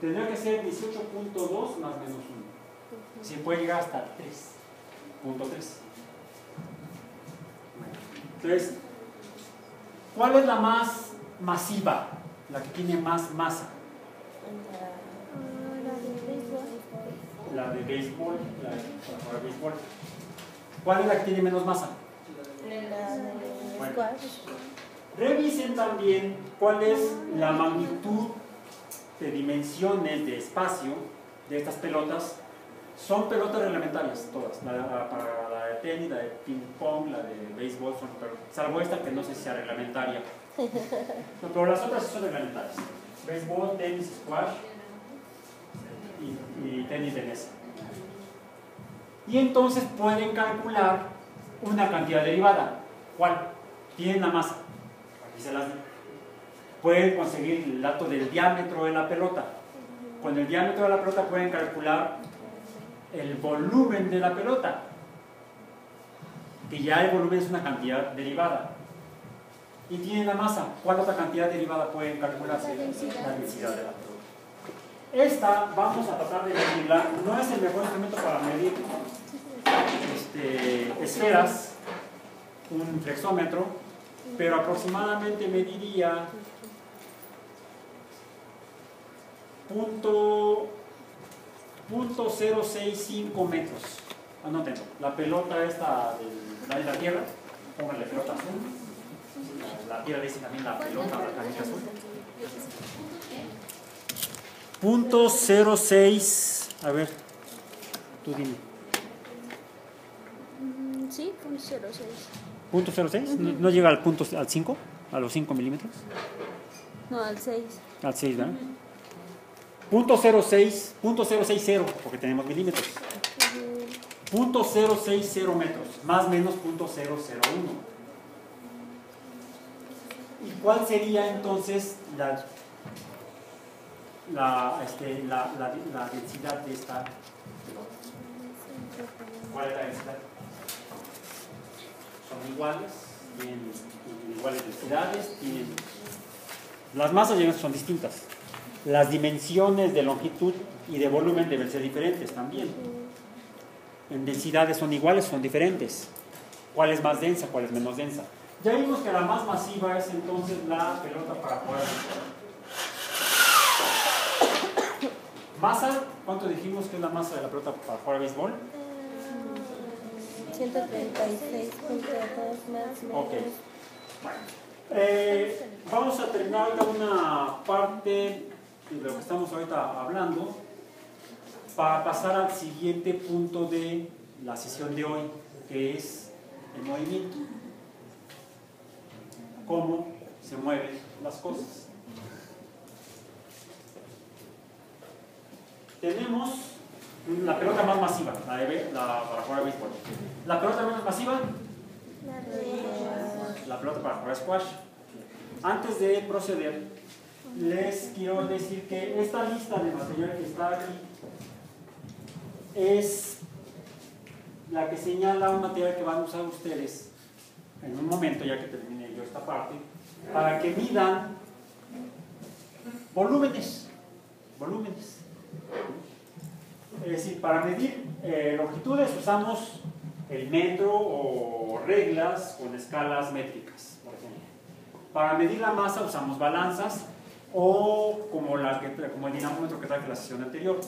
Tendría que ser 18.2 más menos 1. Se puede llegar hasta 3.3. Entonces, ¿cuál es la más masiva? La que tiene más masa. La de béisbol, la de béisbol. ¿Cuál es la que tiene menos masa? Squash. Revisen también cuál es la magnitud de dimensiones de espacio de estas pelotas. Son pelotas reglamentarias todas. Para de tenis, la de ping pong, la de béisbol, son, pero- salvo esta que no sé si sea reglamentaria. No, pero las otras son reglamentarias. Béisbol, tenis, squash y, y tenis de mesa. Y entonces pueden calcular una cantidad derivada. ¿Cuál? Tienen la masa. Aquí se las. Pueden conseguir el dato del diámetro de la pelota. Con el diámetro de la pelota pueden calcular el volumen de la pelota. Que ya el volumen es una cantidad derivada. Y tienen la masa. ¿Cuál otra cantidad derivada pueden calcularse? La densidad. La densidad de la. Esta vamos a tratar de medirla. No es el mejor instrumento para medir este, esferas, un flexómetro, pero aproximadamente mediría punto, punto 065 metros. Anótenlo. La pelota esta del- de la tierra, pónganle pelota azul. La, tierra dice también la pelota, la camisa azul. Punto 06, a ver, tú dime. Mm, Sí, un 06. ¿Punto 06? ¿No, no llega al punto al 5? ¿A los 5 milímetros? No, al 6. Al 6, ¿verdad? Punto 06, punto 060, porque tenemos milímetros. Punto 060 metros, más menos punto 001. ¿Y cuál sería entonces la, la, este, la, la, densidad de esta? ¿Cuál es la densidad? Son iguales, tienen iguales densidades, tienen... Las masas son distintas. Las dimensiones de longitud y de volumen deben ser diferentes también. En densidades son iguales, son diferentes. ¿Cuál es más densa, cuál es menos densa? Ya vimos que la más masiva es entonces la pelota para jugar. Masa, ¿cuánto dijimos que es la masa de la pelota para jugar a béisbol? 136.2 más menos. Ok. Eh, vamos a terminar una parte de lo que estamos ahorita hablando para pasar al siguiente punto de la sesión de hoy, que es el movimiento. Cómo se mueven las cosas. tenemos la pelota más masiva, la, de, la para jugar béisbol. La pelota menos masiva, la pelota para jugar squash. Antes de proceder, les quiero decir que esta lista de material que está aquí es la que señala un material que van a usar ustedes en un momento, ya que termine yo esta parte, para que midan volúmenes, volúmenes. Es decir, para medir eh, longitudes usamos el metro o reglas con escalas métricas, por ejemplo. Para medir la masa usamos balanzas o como, la que, como el dinamómetro que traje la sesión anterior.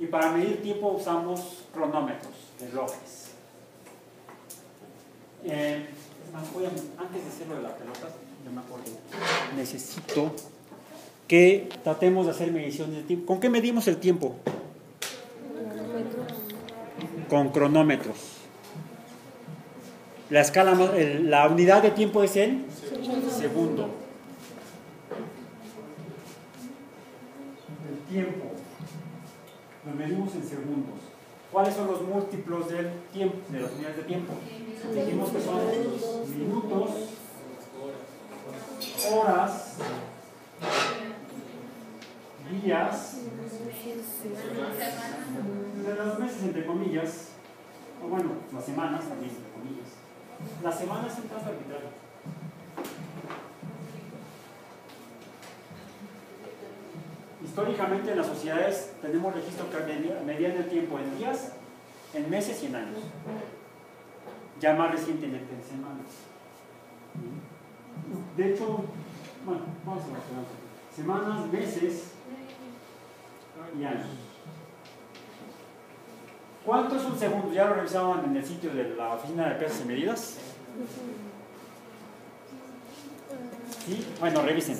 Y para medir tiempo usamos cronómetros, relojes. Eh, antes de hacerlo de la pelota, yo me acuerdo, necesito que tratemos de hacer mediciones de tiempo. ¿Con qué medimos el tiempo? Con cronómetros. La escala, la unidad de tiempo es en segundo. El tiempo lo medimos en segundos. ¿Cuáles son los múltiplos del tiempo, de las unidades de tiempo? Dijimos que son minutos, horas, días, de los meses entre comillas, o bueno, las semanas también entre comillas. Las semanas son tanto arbitrario. Históricamente en las sociedades tenemos registro que medían el tiempo en días, en meses y en años. Ya más recientemente en semanas. De hecho, bueno, vamos a ver. Semanas, meses, y años. ¿Cuánto es un segundo? ¿Ya lo revisaban en el sitio de la oficina de pesas y medidas? ¿Sí? Bueno, revisen.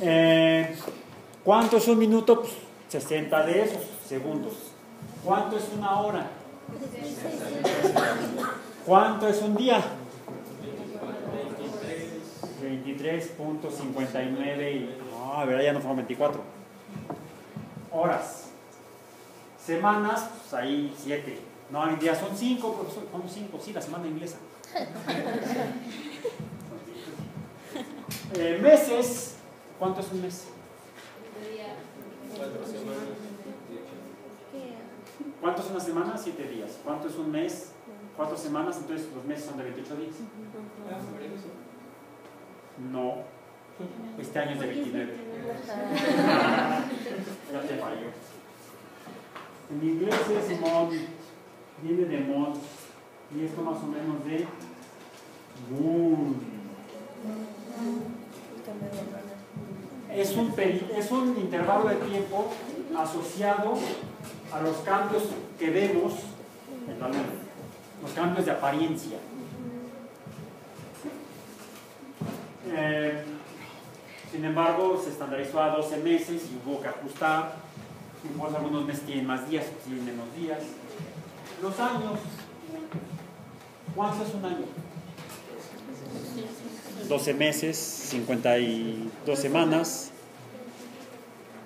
Eh, ¿Cuánto es un minuto? Pues 60 de esos segundos. ¿Cuánto es una hora? ¿Cuánto es un día? 23.59 y... No, a ver, ya no fueron 24 horas. Semanas, pues ahí siete. No, en día son cinco, profesor. ¿Cómo cinco? Sí, la semana inglesa. eh, meses, ¿cuánto es un mes? ¿Cuánto es una semana? Siete días. ¿Cuánto es un mes? Cuatro semanas, entonces los meses son de 28 días. No. Este año es de 29. ya te falló. En inglés es mon, viene de mon, y esto más o menos de moon. Es un, es un intervalo de tiempo asociado a los cambios que vemos en la luna, los cambios de apariencia. Eh, sin embargo, se estandarizó a 12 meses y hubo que ajustar. Pues, algunos meses tienen más días, tienen menos días. Los años. ¿Cuánto es un año? 12 meses, 52 semanas,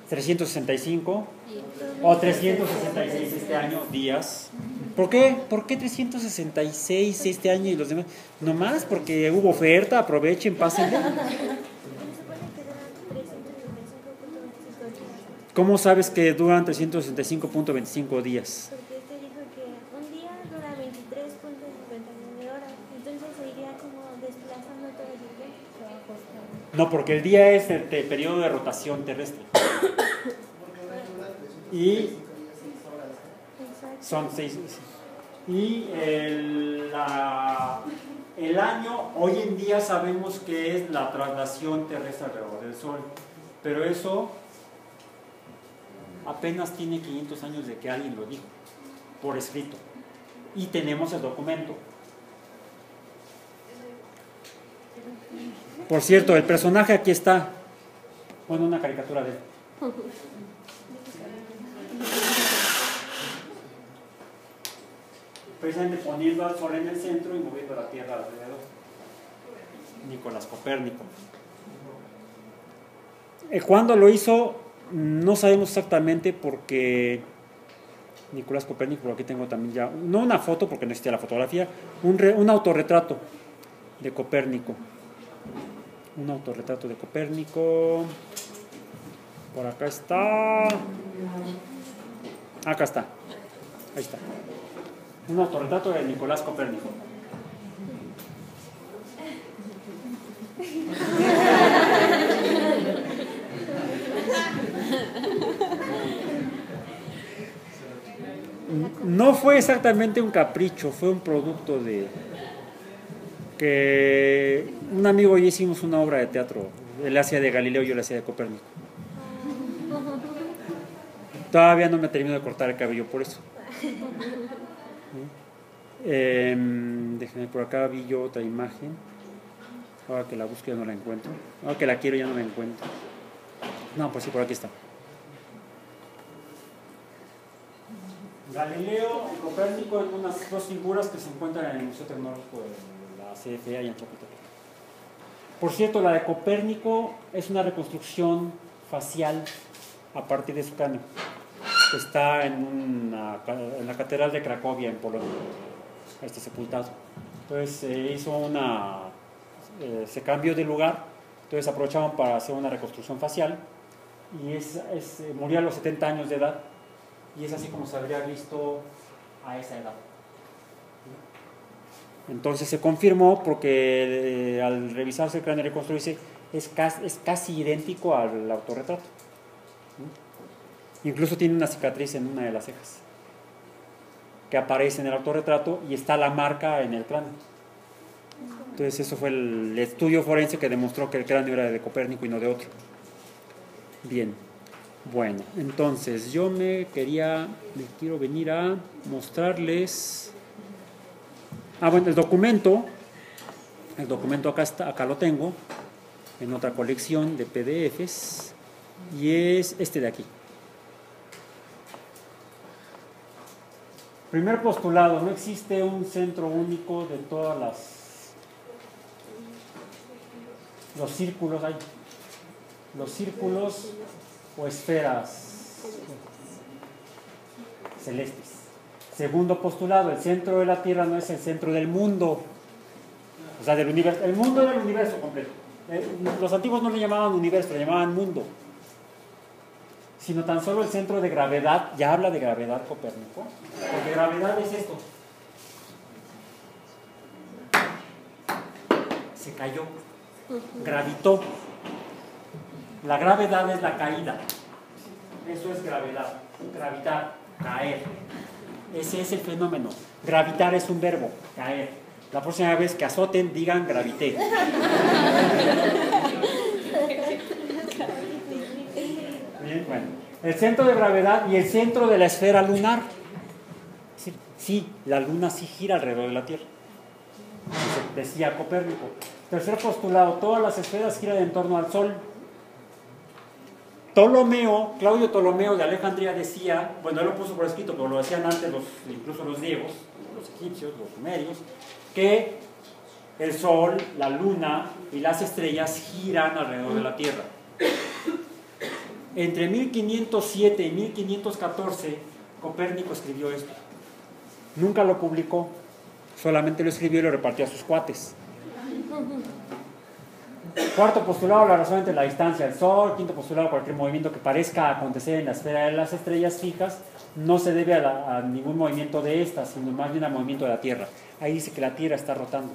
365 o 366 este año días. ¿Por qué? ¿Por qué 366 este año y los demás? Nomás porque hubo oferta, aprovechen, pásenle. ¿Cómo sabes que duran 365.25 días? Porque te dijo que un día dura 23.59 horas, entonces se iría como desplazando todo el tiempo. No, porque el día es el periodo de rotación terrestre. y son seis y el, la, el año hoy en día sabemos que es la traslación terrestre alrededor del Sol, pero eso apenas tiene 500 años de que alguien lo dijo, por escrito. Y tenemos el documento. Por cierto, el personaje aquí está. Bueno, una caricatura de él. Precisamente poniendo al sol en el centro y moviendo la Tierra alrededor. Nicolás Copérnico. Eh, ¿Cuándo lo hizo no sabemos exactamente porque Nicolás Copérnico, por aquí tengo también ya, no una foto porque no existía la fotografía, un, un autorretrato de Copérnico. Un autorretrato de Copérnico. Por acá está. Acá está. Ahí está. Un autorretrato de Nicolás Copérnico. No fue exactamente un capricho, fue un producto de que un amigo y hicimos una obra de teatro. Él hacía de Galileo, yo le hacía de Copérnico. Todavía no me termino de cortar el cabello por eso. Eh, déjenme por acá, vi yo otra imagen. Ahora que la busco ya no la encuentro. Ahora que la quiero ya no la encuentro. No, pues sí, por aquí está. Galileo y Copérnico en unas dos figuras que se encuentran en el Museo Tecnológico de CFA y en Chapultepec. Por cierto, la de Copérnico es una reconstrucción facial a partir de su cráneo. Está en, en la Catedral de Cracovia, en Polonia. Está sepultado. Entonces se hizo una. Eh, se cambió de lugar. Entonces aprovechaban para hacer una reconstrucción facial. Y es, es, eh, murió a los 70 años de edad y es así como se habría visto a esa edad. Entonces se confirmó porque eh, al revisarse el cráneo y reconstruirse es casi, es casi idéntico al autorretrato. Incluso tiene una cicatriz en una de las cejas que aparece en el autorretrato y está la marca en el cráneo. Entonces eso fue el estudio forense que demostró que el cráneo era de Copérnico y no de otro. Bien. Bueno, entonces yo me quería, me quiero venir a mostrarles. Ah, bueno, el documento, el documento acá está, acá lo tengo, en otra colección de PDFs, y es este de aquí. Primer postulado, no existe un centro único de todas las los círculos, hay los círculos o esferas celestes. Segundo postulado, el centro de la Tierra no es el centro del mundo, o sea, del universo. El mundo era el universo completo. Eh, los antiguos no le llamaban universo, le llamaban mundo. Sino tan solo el centro de gravedad, ya habla de gravedad Copérnico, porque gravedad es esto. Se cayó, gravitó, la gravedad es la caída. Eso es gravedad. Gravitar, caer. Ese es el fenómeno. Gravitar es un verbo, caer. La próxima vez que azoten, digan gravité. Bien, bueno. El centro de gravedad y el centro de la esfera lunar. Sí, la luna sí gira alrededor de la Tierra. Decía Copérnico. Tercer postulado, todas las esferas giran en torno al Sol. Ptolomeo, Claudio Ptolomeo de Alejandría decía, bueno, él lo puso por escrito, pero lo decían antes los, incluso los griegos, los egipcios, los sumerios, que el Sol, la Luna y las estrellas giran alrededor de la Tierra. Entre 1507 y 1514, Copérnico escribió esto. Nunca lo publicó, solamente lo escribió y lo repartió a sus cuates. Cuarto postulado, la razón entre la distancia del Sol. Quinto postulado, cualquier movimiento que parezca acontecer en la esfera de las estrellas fijas no se debe a, ningún movimiento de estas, sino más bien al movimiento de la Tierra. Ahí dice que la Tierra está rotando.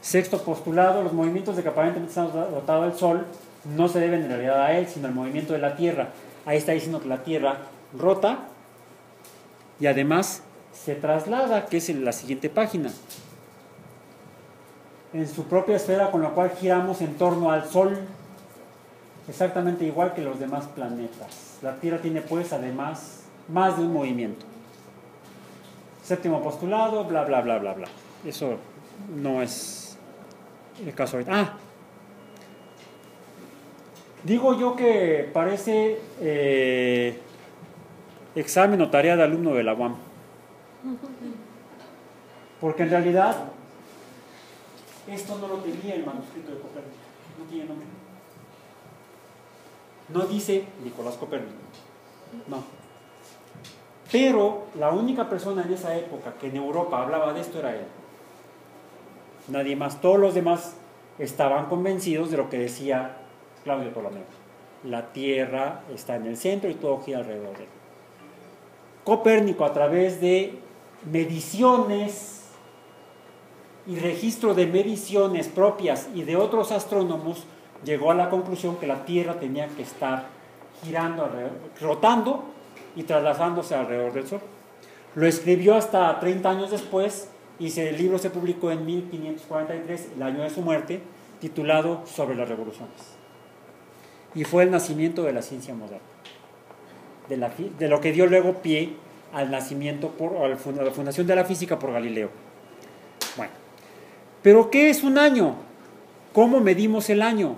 Sexto postulado, los movimientos de que aparentemente están rotado el Sol no se deben en realidad a él, sino al movimiento de la Tierra. Ahí está diciendo que la Tierra rota y además se traslada, que es en la siguiente página en su propia esfera con la cual giramos en torno al Sol, exactamente igual que los demás planetas. La Tierra tiene pues además más de un movimiento. Séptimo postulado, bla, bla, bla, bla, bla. Eso no es el caso Ah, digo yo que parece eh, examen o tarea de alumno de la UAM. Porque en realidad esto no lo tenía el manuscrito de Copérnico, no tiene nombre. No dice Nicolás Copérnico. No. Pero la única persona en esa época que en Europa hablaba de esto era él. Nadie más. Todos los demás estaban convencidos de lo que decía Claudio Ptolomeo. La Tierra está en el centro y todo gira alrededor de él. Copérnico a través de mediciones y registro de mediciones propias y de otros astrónomos llegó a la conclusión que la Tierra tenía que estar girando, rotando y trasladándose alrededor del Sol. Lo escribió hasta 30 años después y el libro se publicó en 1543, el año de su muerte, titulado Sobre las revoluciones. Y fue el nacimiento de la ciencia moderna, de, lo que dio luego pie al nacimiento, a la fundación de la física por Galileo. Bueno, pero ¿qué es un año? ¿Cómo medimos el año?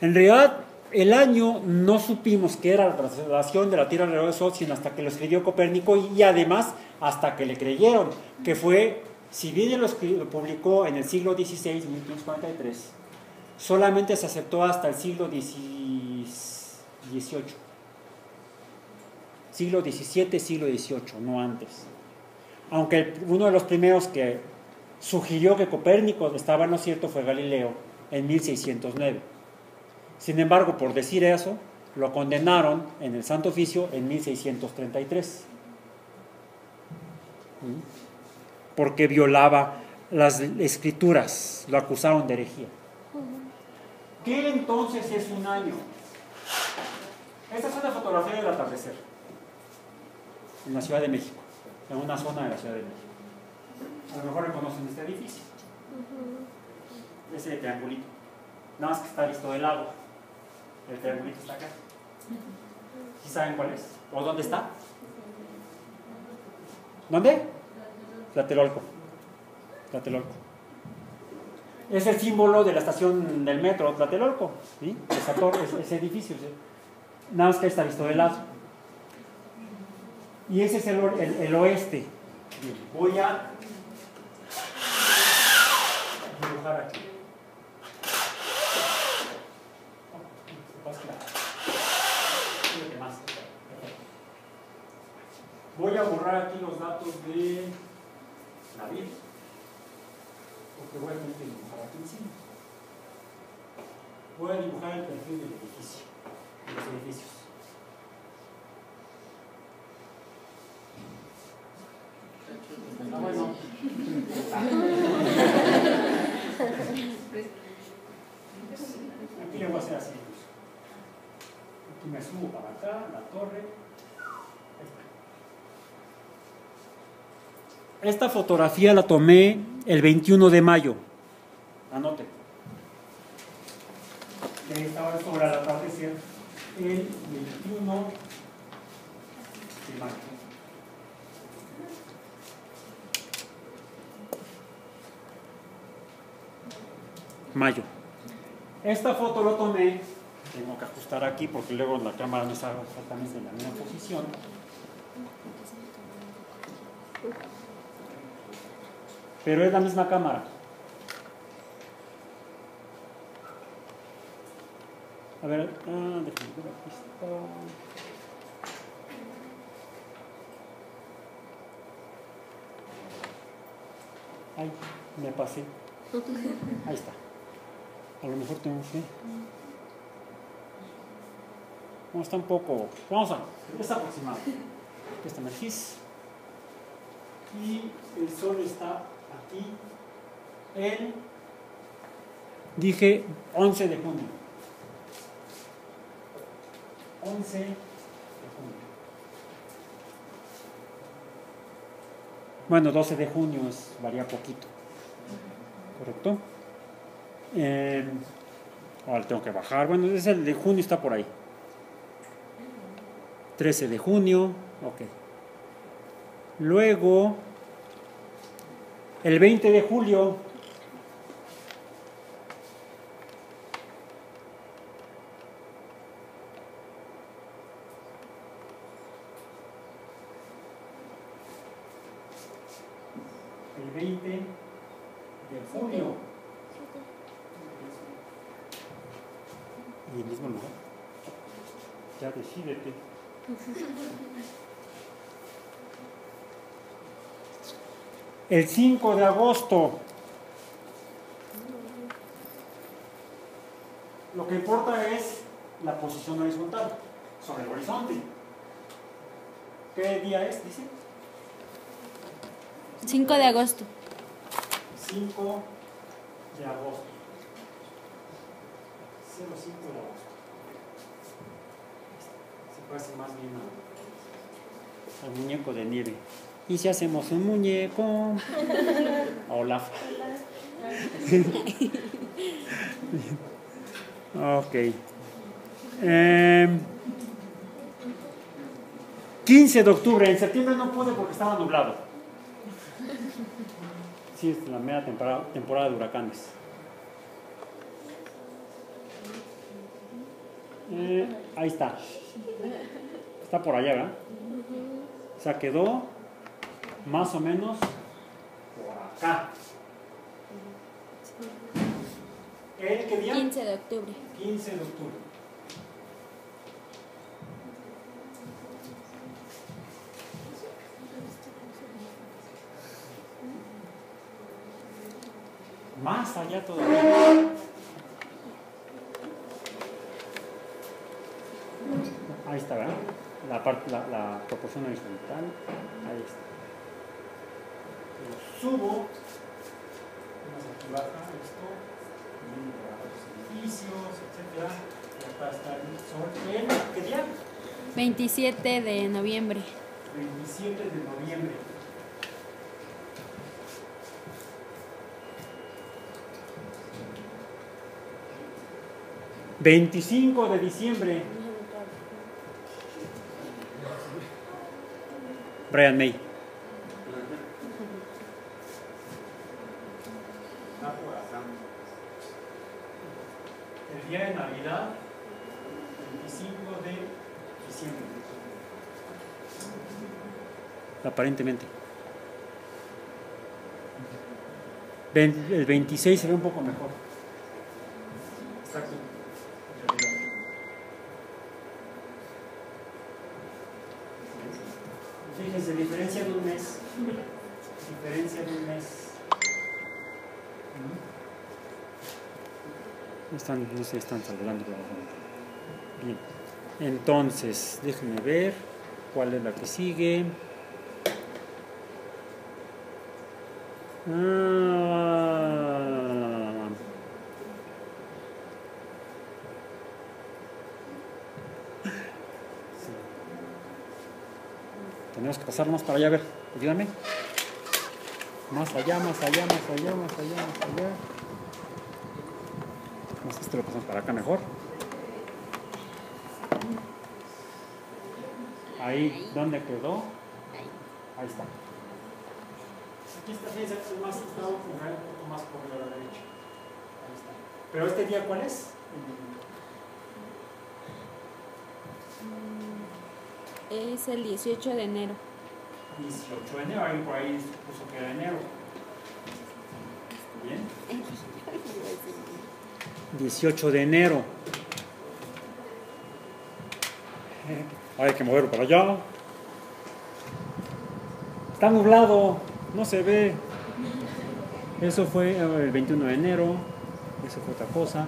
En realidad, el año no supimos que era la traslación de la Tierra alrededor del Sol, sino hasta que lo escribió Copérnico y además hasta que le creyeron, que fue, si bien lo, lo publicó en el siglo XVI, 1543, solamente se aceptó hasta el siglo XVIII. Siglo XVII, siglo XVIII, no antes. Aunque uno de los primeros que sugirió que Copérnico estaba en lo cierto fue Galileo en 1609. Sin embargo, por decir eso, lo condenaron en el Santo Oficio en 1633, porque violaba las escrituras, lo acusaron de herejía. ¿Qué entonces es un año? Esta es una fotografía del atardecer, en la Ciudad de México, en una zona de la Ciudad de México. A lo mejor reconocen este edificio, ese triangulito, nada más que está visto del lado. El triangulito está acá. ¿Sí saben cuál es? ¿O dónde está? ¿Dónde? Tlatelolco. Tlatelolco. Es el símbolo de la estación del metro Tlatelolco, ¿sí? Esa torre, ese edificio. Nada más que está visto de lado. Y ese es el, el oeste. Voy a dibujar aquí. Voy a borrar aquí los datos de David, porque voy a tener que dibujar aquí encima. Voy a dibujar el perfil del edificio, de los edificios. Ah, bueno. Aquí le voy a hacer así. Aquí me acá, la torre. Esta fotografía la tomé el 21 de mayo. Anote. Estaba sobre el atardecer el 21 de mayo. Mayo. Esta foto lo tomé, tengo que ajustar aquí porque luego la cámara no está exactamente en la misma posición. pero es la misma cámara. A ver, ah, déjame ver, aquí está. Ay, me pasé. Ahí está. A lo mejor tengo que. No, está un poco. Vamos a. Es aproximado. Esta me Y el sol está aquí el, dije 11 de junio. 11 de junio. Bueno, 12 de junio es, varía poquito. ¿Correcto? Eh, ahora tengo que bajar. Bueno, es el de junio, está por ahí. 13 de junio, ok. Luego, el 20 de julio el 20 de julio En el mismo lugar. Ya decídete. El 5 de agosto. Lo que importa es la posición horizontal sobre el horizonte. ¿Qué día es? Dice. 5 de agosto. 5 de agosto. 05 de agosto. Parece más bien al muñeco de nieve. ¿Y si hacemos un muñeco? Olaf. ok. Em, 15 de octubre. En septiembre no pude porque estaba nublado. Sí, es la media temporada, temporada de huracanes. Eh, ahí está. Está por allá, ¿verdad? O sea, quedó más o menos por acá. ¿El qué día? 15 de octubre. 15 de octubre. Más allá todavía. Ahí está, ¿verdad? La, parte, la, la proporción horizontal. Ahí está. Lo subo. Más aquí baja esto. Edificios, etc. Y acá está el sol. ¿El qué día? 27 de noviembre. 27 de noviembre. Veinticinco de diciembre. Brian May. El día de Navidad, 25 de diciembre. Aparentemente. El 26 se ve un poco mejor. Está aquí. Diferencia de un mes. Diferencia de un mes. ¿Mm? Están, no se están saludando. Bien. Entonces, déjenme ver cuál es la que sigue. Ah, Tenemos que pasarnos para allá a ver. Ayúdame. Más allá, más allá, más allá, más allá, más allá. No sé si te lo pasamos para acá mejor. Ahí, ¿dónde quedó? Ahí está. Aquí está, fíjense, más, está un poco más por la derecha. Ahí está. Pero este día, ¿cuál es? Es el 18 de enero. 18 de enero, alguien por ahí puso que era enero. Bien. 18 de enero. Hay que moverlo para allá. Está nublado, no se ve. Eso fue eh, el 21 de enero. Eso fue otra cosa.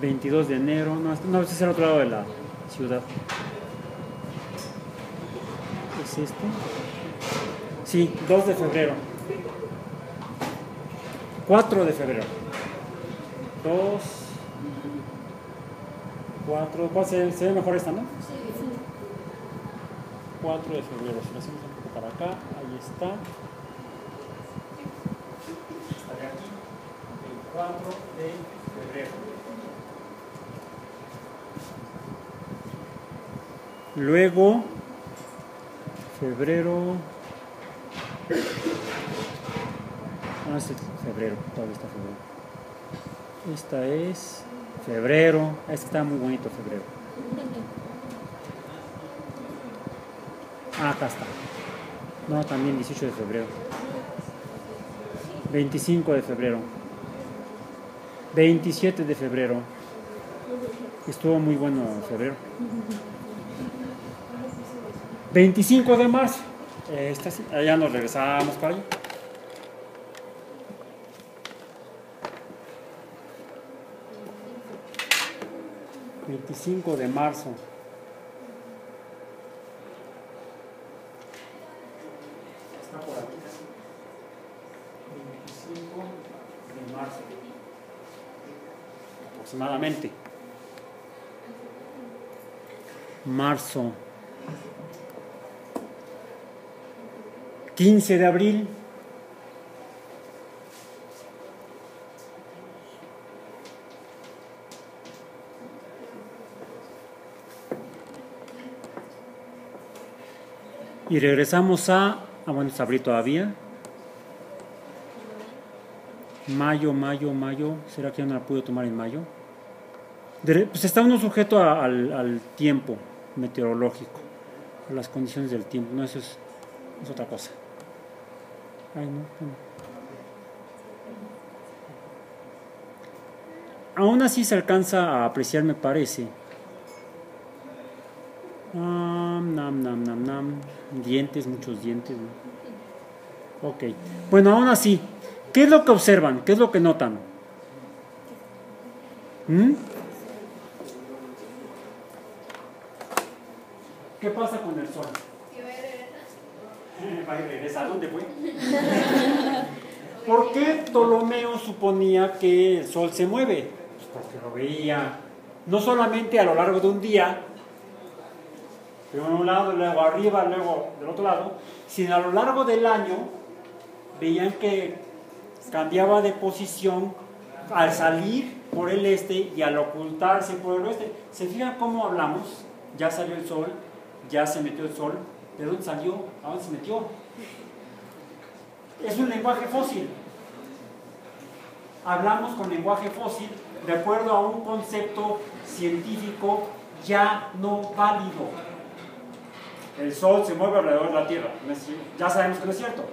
22 de enero. No, este- no, este es el otro lado de la ciudad. ¿Es este? Sí, 2 de febrero. 4 de febrero. 2, 4, ¿cuál se, se ve mejor esta, no? 4 de febrero, si lo hacemos un poco para acá, ahí está. Estaría aquí, el 4 de febrero. Luego, febrero. Ah, es febrero, todavía está febrero. Esta es febrero. Este está muy bonito, febrero. Ah, acá está. No, también 18 de febrero. 25 de febrero. 27 de febrero. Estuvo muy bueno febrero. 25 de marzo. Esta sí, allá nos regresamos para allá. Veinticinco de marzo. Está por aquí. 25 de marzo. Aproximadamente. Marzo. 15 de abril. Y regresamos a, ah bueno, es abril todavía. Mayo, mayo, mayo. ¿Será que ya no la pude tomar en mayo? Pues está uno sujeto al, tiempo meteorológico, a las condiciones del tiempo. No, eso es, es otra cosa. Aún así se alcanza a apreciar, me parece. Nam, nam, nam, nam, nam. Dientes, muchos dientes. ¿no? Ok. Bueno, aún así, ¿qué es lo que observan? ¿Qué es lo que notan? ¿Mm? ¿Qué pasa con el sol? Va. ¿A dónde fue? ¿Por qué Ptolomeo suponía que el sol se mueve? Pues porque lo veía no solamente a lo largo de un día, primero de un lado, luego arriba, luego del otro lado, sino a lo largo del año veían que cambiaba de posición al salir por el este y al ocultarse por el oeste. ¿Se fijan cómo hablamos? Ya salió el sol, ya se metió el sol. ¿De dónde salió? ¿A dónde se metió? Es un lenguaje fósil. Hablamos con lenguaje fósil de acuerdo a un concepto científico ya no válido. El Sol se mueve alrededor de la Tierra. Ya sabemos que no es cierto.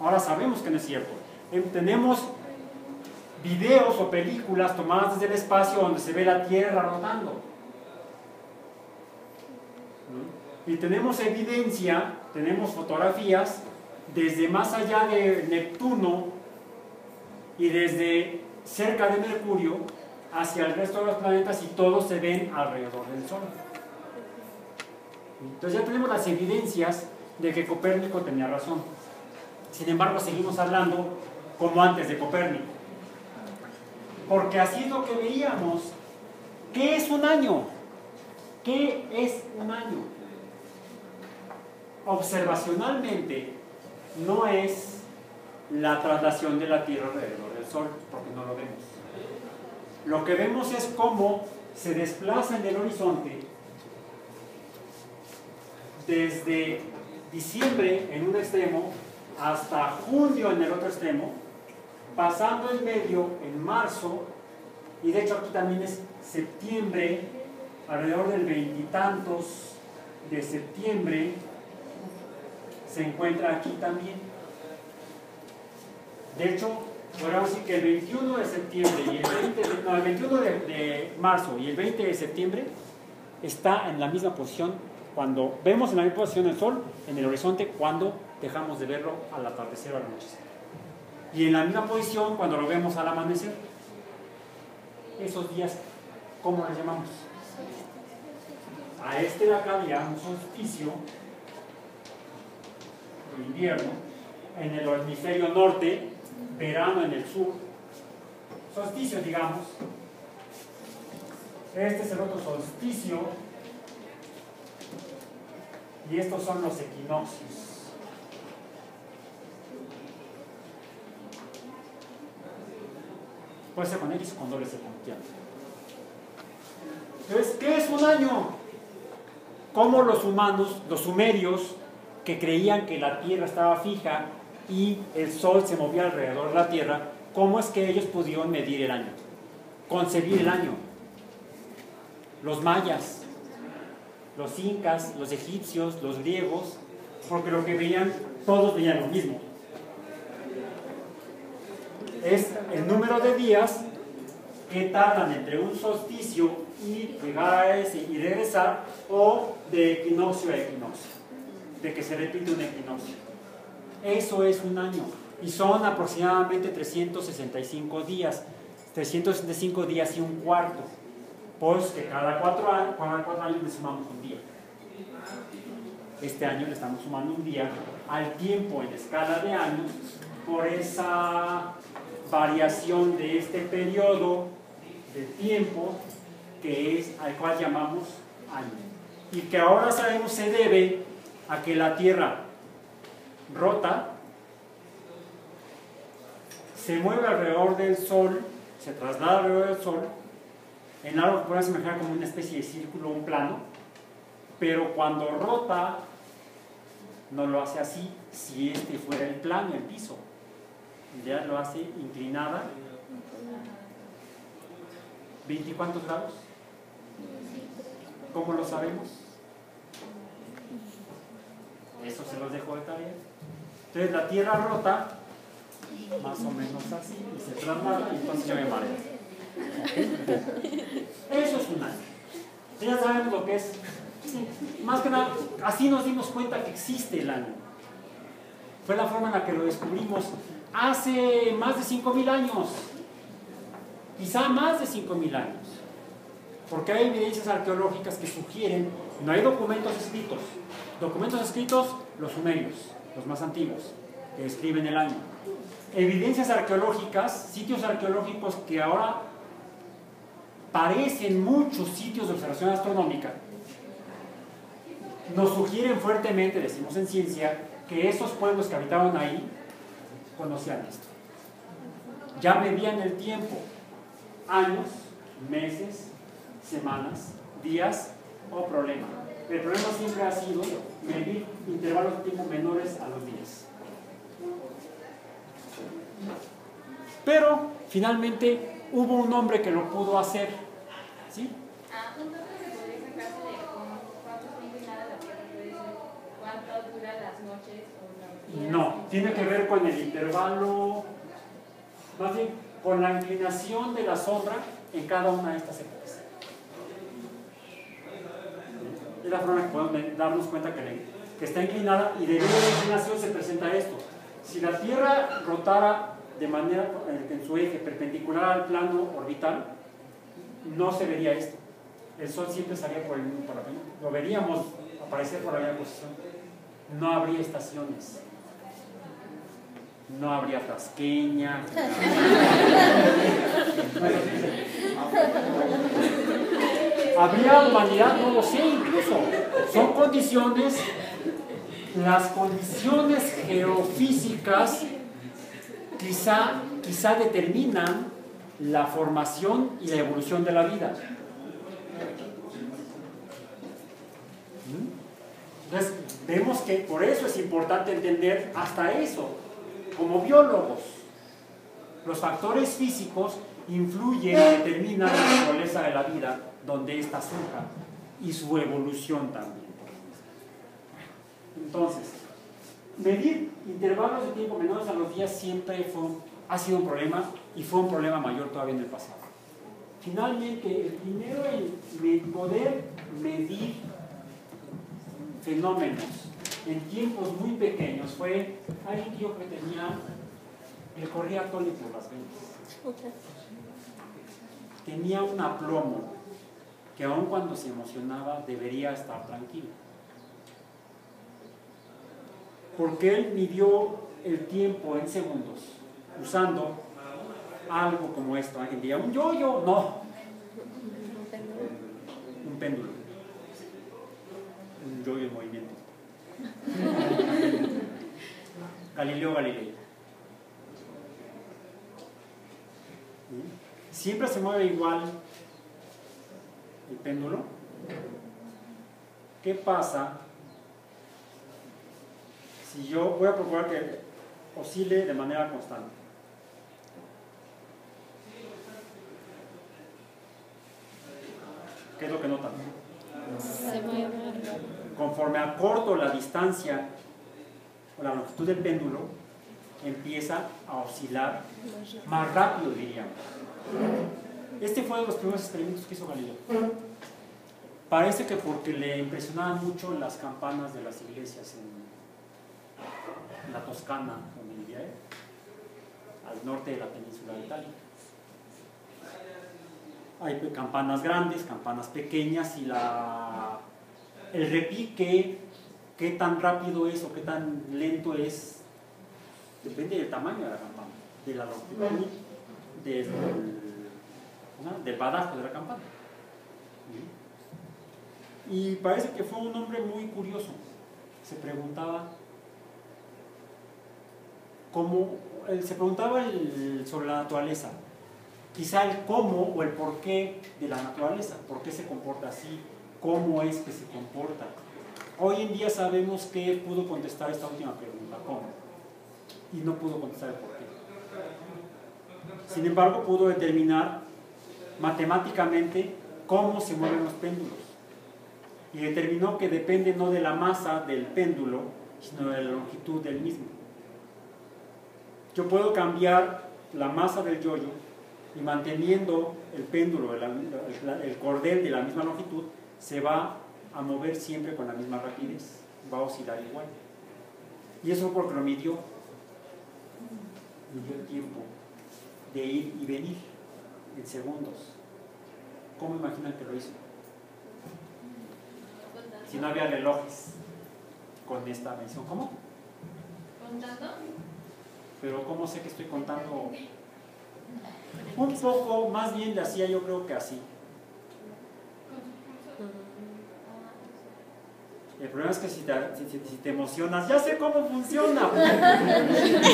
Ahora sabemos que no es cierto. Em, Tenemos videos o películas tomadas desde el espacio donde se ve la Tierra rotando. ¿Mm? Y tenemos evidencia, tenemos fotografías desde más allá de Neptuno y desde cerca de Mercurio hacia el resto de los planetas y todos se ven alrededor del Sol. Entonces ya tenemos las evidencias de que Copérnico tenía razón. Sin embargo, seguimos hablando como antes de Copérnico. Porque así es lo que veíamos. ¿Qué es un año? ¿Qué es un año? Observacionalmente, no es la traslación de la Tierra alrededor Sol, porque no lo vemos. Lo que vemos es cómo se desplaza en el horizonte desde diciembre en un extremo hasta junio en el otro extremo, pasando en medio en marzo, y de hecho aquí también es septiembre, alrededor del veintitantos de septiembre, se encuentra aquí también. De hecho, podríamos decir que el 21 de septiembre y el 20 de, no, el 21 de, marzo y el 20 de septiembre está en la misma posición cuando vemos en la misma posición el sol en el horizonte cuando dejamos de verlo al atardecer o al anochecer. Y en la misma posición cuando lo vemos al amanecer. Esos días, ¿cómo les llamamos? A este de acá llamamos solsticio, invierno, en el hemisferio norte, verano en el sur, solsticio digamos. Este es el otro solsticio, y estos son los equinoccios. Puede ser con X o con doble C, como quieran. Entonces, ¿qué es un año? Cómo los humanos, los sumerios, que creían que la Tierra estaba fija y el Sol se movía alrededor de la Tierra, ¿cómo es que ellos pudieron medir el año? Concebir el año. Los mayas, los incas, los egipcios, los griegos, porque lo que veían, todos veían lo mismo. Es el número de días que tardan entre un solsticio y y regresar, o de equinoccio a equinoccio, de que se repite un equinoccio. Eso es un año y son aproximadamente 365 días, 365 días y un cuarto, pues que cada cuatro años, le sumamos un día. Este año le estamos sumando un día al tiempo en escala de años por esa variación de este periodo de tiempo que es al cual llamamos año. Y que ahora sabemos se debe a que la Tierra rota, se mueve alrededor del Sol, se traslada alrededor del Sol, en algo que puede semejar como una especie de círculo, un plano, pero cuando rota, no lo hace así si este fuera el plano, el piso. Ya lo hace inclinada. ¿20 cuántos grados? ¿Cómo lo sabemos? Eso se los dejo de tarea. Entonces la Tierra rota más o menos así y se traslada y entonces yo me mareo. Eso es un año. Ya sabemos lo que es. Más que nada, así nos dimos cuenta que existe el año. Fue la forma en la que lo descubrimos hace más de 5.000 años. Quizá más de 5.000 años. Porque hay evidencias arqueológicas que sugieren, no hay documentos escritos. Documentos escritos, los sumerios, los más antiguos, que escriben el año. Evidencias arqueológicas, sitios arqueológicos que ahora parecen muchos sitios de observación astronómica, nos sugieren fuertemente, decimos en ciencia, que esos pueblos que habitaban ahí conocían esto. Ya medían el tiempo, años, meses, semanas, días o problema. El problema siempre ha sido medir intervalos de tiempo menores a los días. Pero finalmente hubo un hombre que lo pudo hacer. ¿Sí? Ah, entonces se podría sacarse de como cuánto tiempo y nada la Tierra puede ser, cuánto dura las noches o los días. No, tiene que ver con el intervalo, más bien con la inclinación de la sombra en cada una de estas épocas. Es la forma que podemos darnos cuenta que, está inclinada y debido a la inclinación se presenta esto. Si la Tierra rotara de manera en su eje perpendicular al plano orbital, no se vería esto. El Sol siempre estaría por el mismo misma- Lo veríamos aparecer por la misma posición. No habría estaciones. No habría tasqueña. Habría humanidad, no lo sé, incluso. Son condiciones, las condiciones geofísicas quizá, quizá determinan la formación y la evolución de la vida. ¿Mm? Entonces, vemos que por eso es importante entender hasta eso, como biólogos. Los factores físicos influyen y determinan la naturaleza de la vida, donde ésta surja, y su evolución también. Entonces, medir intervalos de tiempo menores a los días siempre fue, ha sido un problema y fue un problema mayor todavía en el pasado. Finalmente, el primero en poder medir fenómenos en tiempos muy pequeños fue alguien que yo que tenía, le corría por las venas. Tenía un aplomo que aun cuando se emocionaba debería estar tranquilo. Porque él midió el tiempo en segundos usando algo como esto. Alguien diría, un yo-yo, no, un péndulo. Un yo-yo en movimiento. Galileo Galilei. ¿Sí? Siempre se mueve igual el péndulo. ¿Qué pasa si yo voy a procurar que oscile de manera constante? ¿Qué es lo que notan? Se mueve. Conforme acorto la distancia o la longitud del péndulo, empieza a oscilar más rápido, diríamos. Este fue de los primeros experimentos que hizo Galileo. Parece que porque le impresionaban mucho las campanas de las iglesias en la Toscana, al norte de la península de Italia. Hay campanas grandes, campanas pequeñas y la, el repique, qué tan rápido es o qué tan lento es, depende del tamaño de la campana, de la longitud, del, ¿no? del badajo de la campana. Y parece que fue un hombre muy curioso. Se preguntaba cómo, eh, se preguntaba el- sobre la naturaleza. Quizá el cómo o el por qué de la naturaleza, por qué se comporta así, cómo es que se comporta. Hoy en día sabemos que pudo contestar esta última pregunta, cómo, y no pudo contestar el por qué. Sin embargo, pudo determinar matemáticamente cómo se mueven los péndulos y determinó que depende no de la masa del péndulo, sino de la longitud del mismo. Yo puedo cambiar la masa del yoyo y manteniendo el péndulo, de la- el cordel de la misma longitud, se va a mover siempre con la misma rapidez, va a oscilar igual. Y eso porque lo midió, midió el tiempo de ir y venir en segundos. ¿Cómo imaginan que lo hizo? Si no había relojes con esta mención, ¿cómo? ¿Contando? Pero ¿cómo sé que estoy contando? Un poco, más bien le hacía yo creo que así. El problema es que si te, si- si- si te emocionas, ya sé cómo funciona.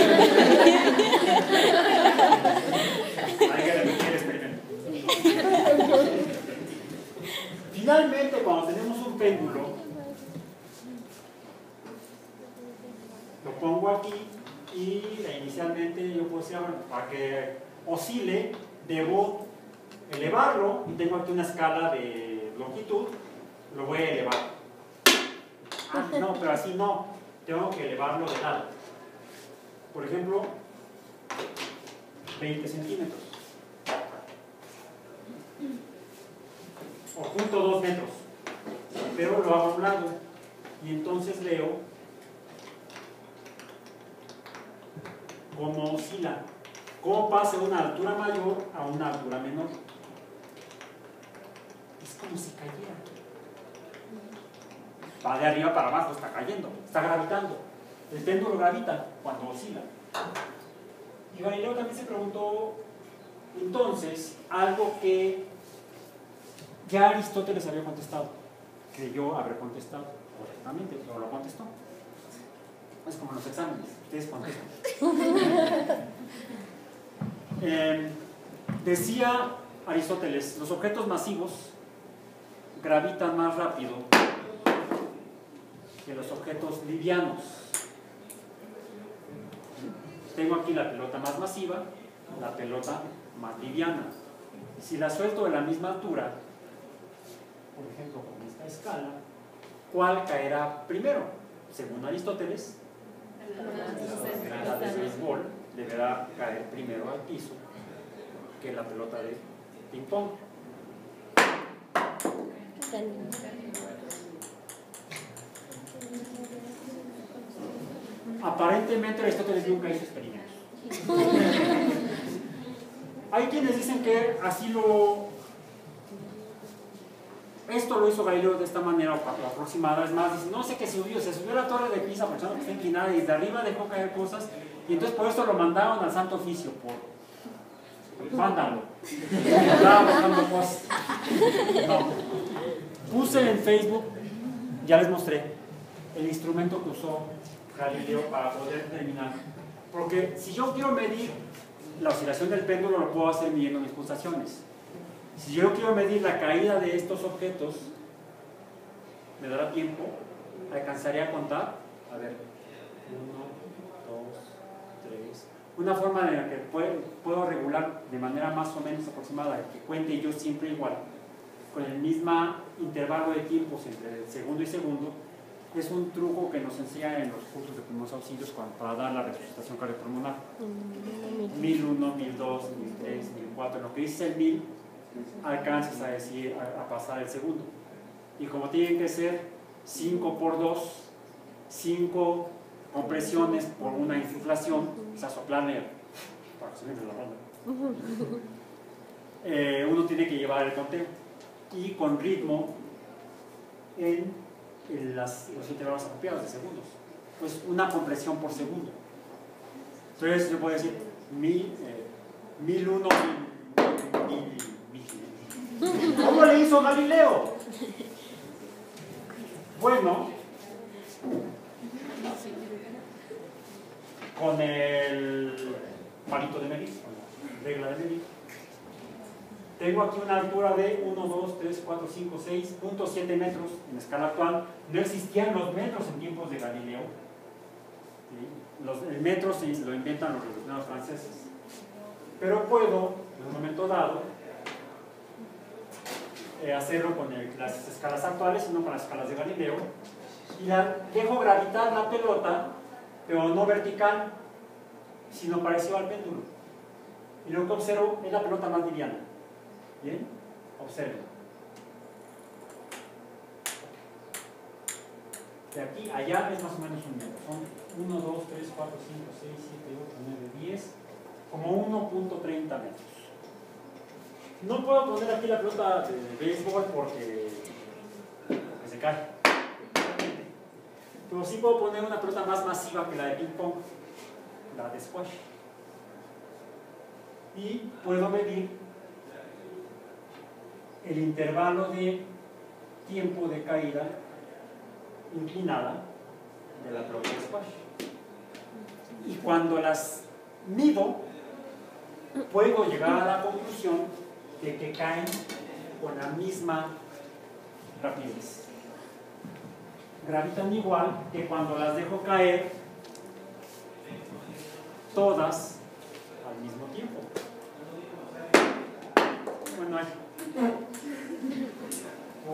Finalmente, cuando tenemos un péndulo, lo pongo aquí y inicialmente yo puedo decir, ah, bueno, para que oscile, debo elevarlo y tengo aquí una escala de longitud, lo voy a elevar. Ah, no, pero así no, tengo que elevarlo de lado. Por ejemplo, 20 centímetros. O junto 2 metros. Pero lo hago a un lado. Y entonces leo cómo oscila, cómo pasa de una altura mayor a una altura menor. Es como si cayera. Va de arriba para abajo, está cayendo, está gravitando. El péndulo gravita cuando oscila. Y Galileo también se preguntó entonces algo que ya Aristóteles había contestado, creyó haber contestado correctamente, pero lo contestó. Es como los exámenes, ustedes contestan. Eh, decía Aristóteles, los objetos masivos gravitan más rápido los objetos livianos. Tengo aquí la pelota más masiva, la pelota más liviana. Si la suelto de la misma altura, por ejemplo con esta escala, ¿cuál caerá primero? Según Aristóteles, la de béisbol deberá caer primero al piso que la pelota de ping Aparentemente Aristóteles nunca hizo experimentos. Hay quienes dicen que así lo... Esto lo hizo Galileo de esta manera aproximada. Es más, no sé qué subió, se subió a la torre de Pisa pensando que está inclinada y de arriba dejó caer cosas y entonces por eso lo mandaron al Santo Oficio, por vándalo. No. Puse en Facebook, ya les mostré, el instrumento que usó Galileo para poder determinar. Porque si yo quiero medir la oscilación del péndulo, lo puedo hacer midiendo mis pulsaciones. Si yo quiero medir la caída de estos objetos, me dará tiempo, alcanzaría a contar. A ver, uno, dos, tres. Una forma en la que puedo, regular de manera más o menos aproximada, que cuente yo siempre igual, con el mismo intervalo de tiempos entre segundo y segundo, es un truco que nos enseña en los cursos de primeros auxilios cuando- para dar la resucitación cardiopulmonar. 1001, 1002, 1003, 1004. Lo que dice el 1000 alcances a, decir, a, a pasar el segundo. Y como tienen que ser 5 por 2, 5 compresiones por una insuflación, o sea, soplarle para subir la ronda. Eh, uno tiene que llevar el conteo y con ritmo en, en las, los intervalos apropiados de segundos. Pues una compresión por segundo. Entonces yo puedo decir mil, eh, mil uno, mil, mil, mil. ¿Cómo le hizo Galileo? Bueno, con el palito de medir, con la regla de medir. Tengo aquí una altura de 1, 2, 3, 4, 5, 6.7 metros en escala actual. No existían los metros en tiempos de Galileo. Los, el metro lo inventan los revolucionarios franceses. Pero puedo, en un momento dado, eh, hacerlo con las escalas actuales, no con las escalas de Galileo. Y dejo gravitar la pelota, pero no vertical, sino parecido al péndulo. Y lo que observo es la pelota más liviana. Bien, observen. De aquí allá es más o menos un metro. Son 1, 2, 3, 4, 5, 6, 7, 8, 9, 10, como 1.30 metros. No puedo poner aquí la pelota de béisbol porque se cae. Pero sí puedo poner una pelota más masiva que la de ping pong, la de squash. Y puedo medir el intervalo de tiempo de caída inclinada de la de squash. Y cuando las mido, puedo llegar a la conclusión de que caen con la misma rapidez. Gravitan igual que cuando las dejo caer todas al mismo tiempo. Bueno,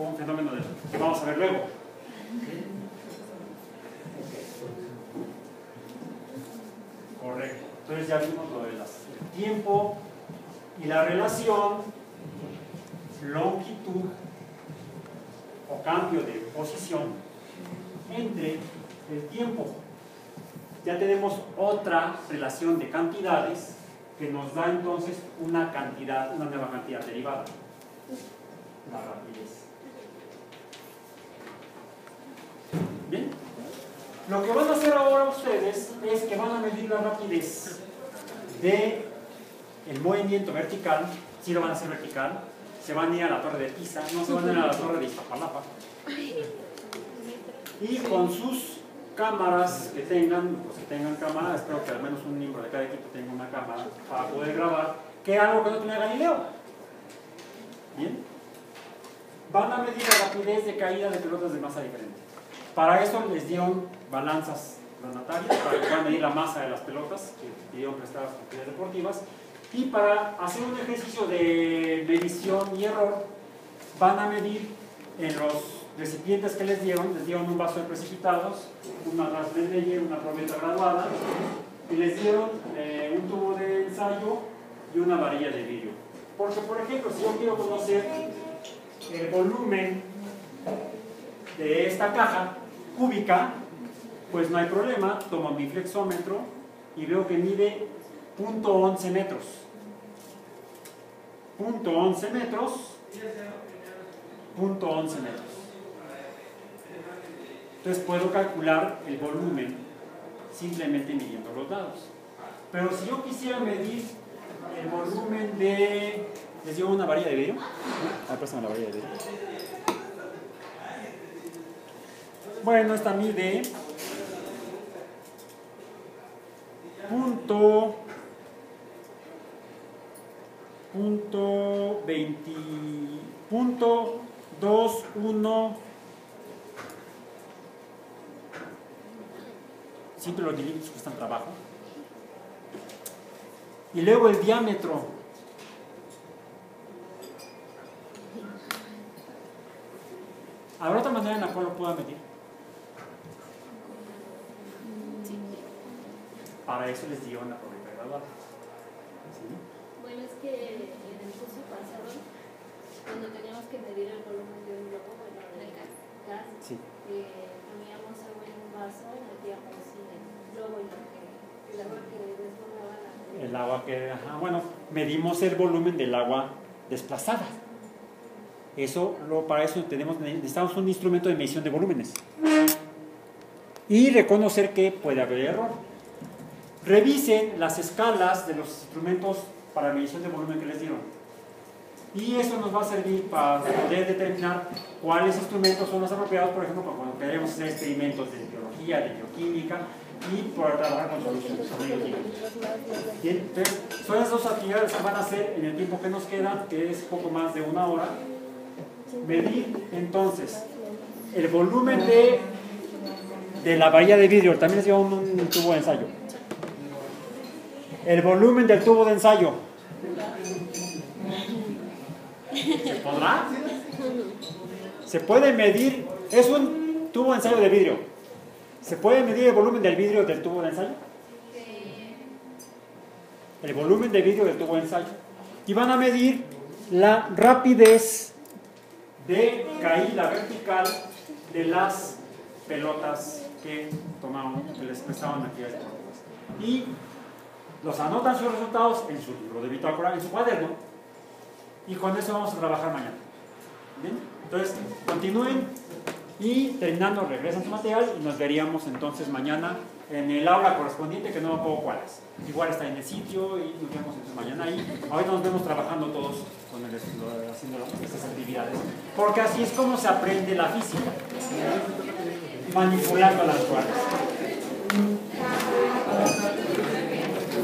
un fenómeno de que vamos a ver luego. Correcto. Entonces ya vimos lo del tiempo y la relación longitud o cambio de posición entre el tiempo. Ya tenemos otra relación de cantidades que nos da entonces una cantidad, una nueva cantidad derivada. La rapidez. Bien. Lo que van a hacer ahora ustedes es que van a medir la rapidez de el movimiento vertical, si lo van a hacer vertical, se van a ir a la torre de Pisa, no se van a ir a la torre de Iztapalapa. Y con sus cámaras que tengan, pues que tengan cámara, espero que al menos un miembro de cada equipo tenga una cámara para poder grabar, que es algo que no tenía Galileo. Bien. Van a medir la rapidez de caída de pelotas de masa diferente. Para eso les dieron balanzas planetarias, para que puedan medir la masa de las pelotas que pidieron prestadas por actividades deportivas. Y para hacer un ejercicio de medición y error, van a medir en los recipientes que les dieron, les dieron un vaso de precipitados, una Rasmendeye, una probeta graduada, y les dieron eh, un tubo de ensayo y una varilla de vidrio. Porque, por ejemplo, si yo quiero conocer el volumen de esta caja cúbica, pues no hay problema, tomo mi flexómetro y veo que mide .11 metros. .11 metros. .11 metros. Entonces puedo calcular el volumen simplemente midiendo los dados. Pero si yo quisiera medir el volumen de... ¿Les dio una varilla de vidrio? Ah, la varilla de vidrio. Bueno, esta mide punto punto 20 punto 2 1 siempre los milímetros cuestan trabajo. Y luego el diámetro. ¿Habrá otra manera en la cual lo pueda medir? para eso les dieron la probeta gradual. ¿Sí? Bueno, es que en el curso pasado, cuando teníamos que medir el volumen de un globo, bueno, del gas, eh, poníamos agua en un vaso, y metíamos el globo y lo que, el agua que desbordaba la... El agua que, ajá, bueno, medimos el volumen del agua desplazada. Eso, lo, para eso tenemos, necesitamos un instrumento de medición de volúmenes. Y reconocer que puede haber error. Revisen las escalas de los instrumentos para medición de volumen que les dieron. Y eso nos va a servir para poder determinar cuáles instrumentos son los apropiados, por ejemplo, cuando queremos hacer experimentos de biología, de bioquímica, y poder trabajar con soluciones. Entonces, son esas dos actividades que van a hacer en el tiempo que nos queda, que es poco más de una hora. Medir entonces el volumen de, de la bahía de vidrio, también les lleva un, un tubo de ensayo. El volumen del tubo de ensayo. ¿Se podrá? Se puede medir, es un tubo de ensayo de vidrio. ¿Se puede medir el volumen del vidrio del tubo de ensayo? El volumen de vidrio del tubo de ensayo. Y van a medir la rapidez de caída vertical de las pelotas que tomaron, que les prestaban actividades. Y los anotan sus resultados en su libro de bitácora, en su cuaderno, y con eso vamos a trabajar mañana. ¿Bien? Entonces, continúen y terminando regresan su material y nos veríamos entonces mañana en el aula correspondiente, que no me acuerdo cuál es. Igual está en el sitio y nos vemos entonces mañana ahí. Ahorita nos vemos trabajando todos con el, haciendo estas actividades, porque así es como se aprende la física, manipulando las cuales.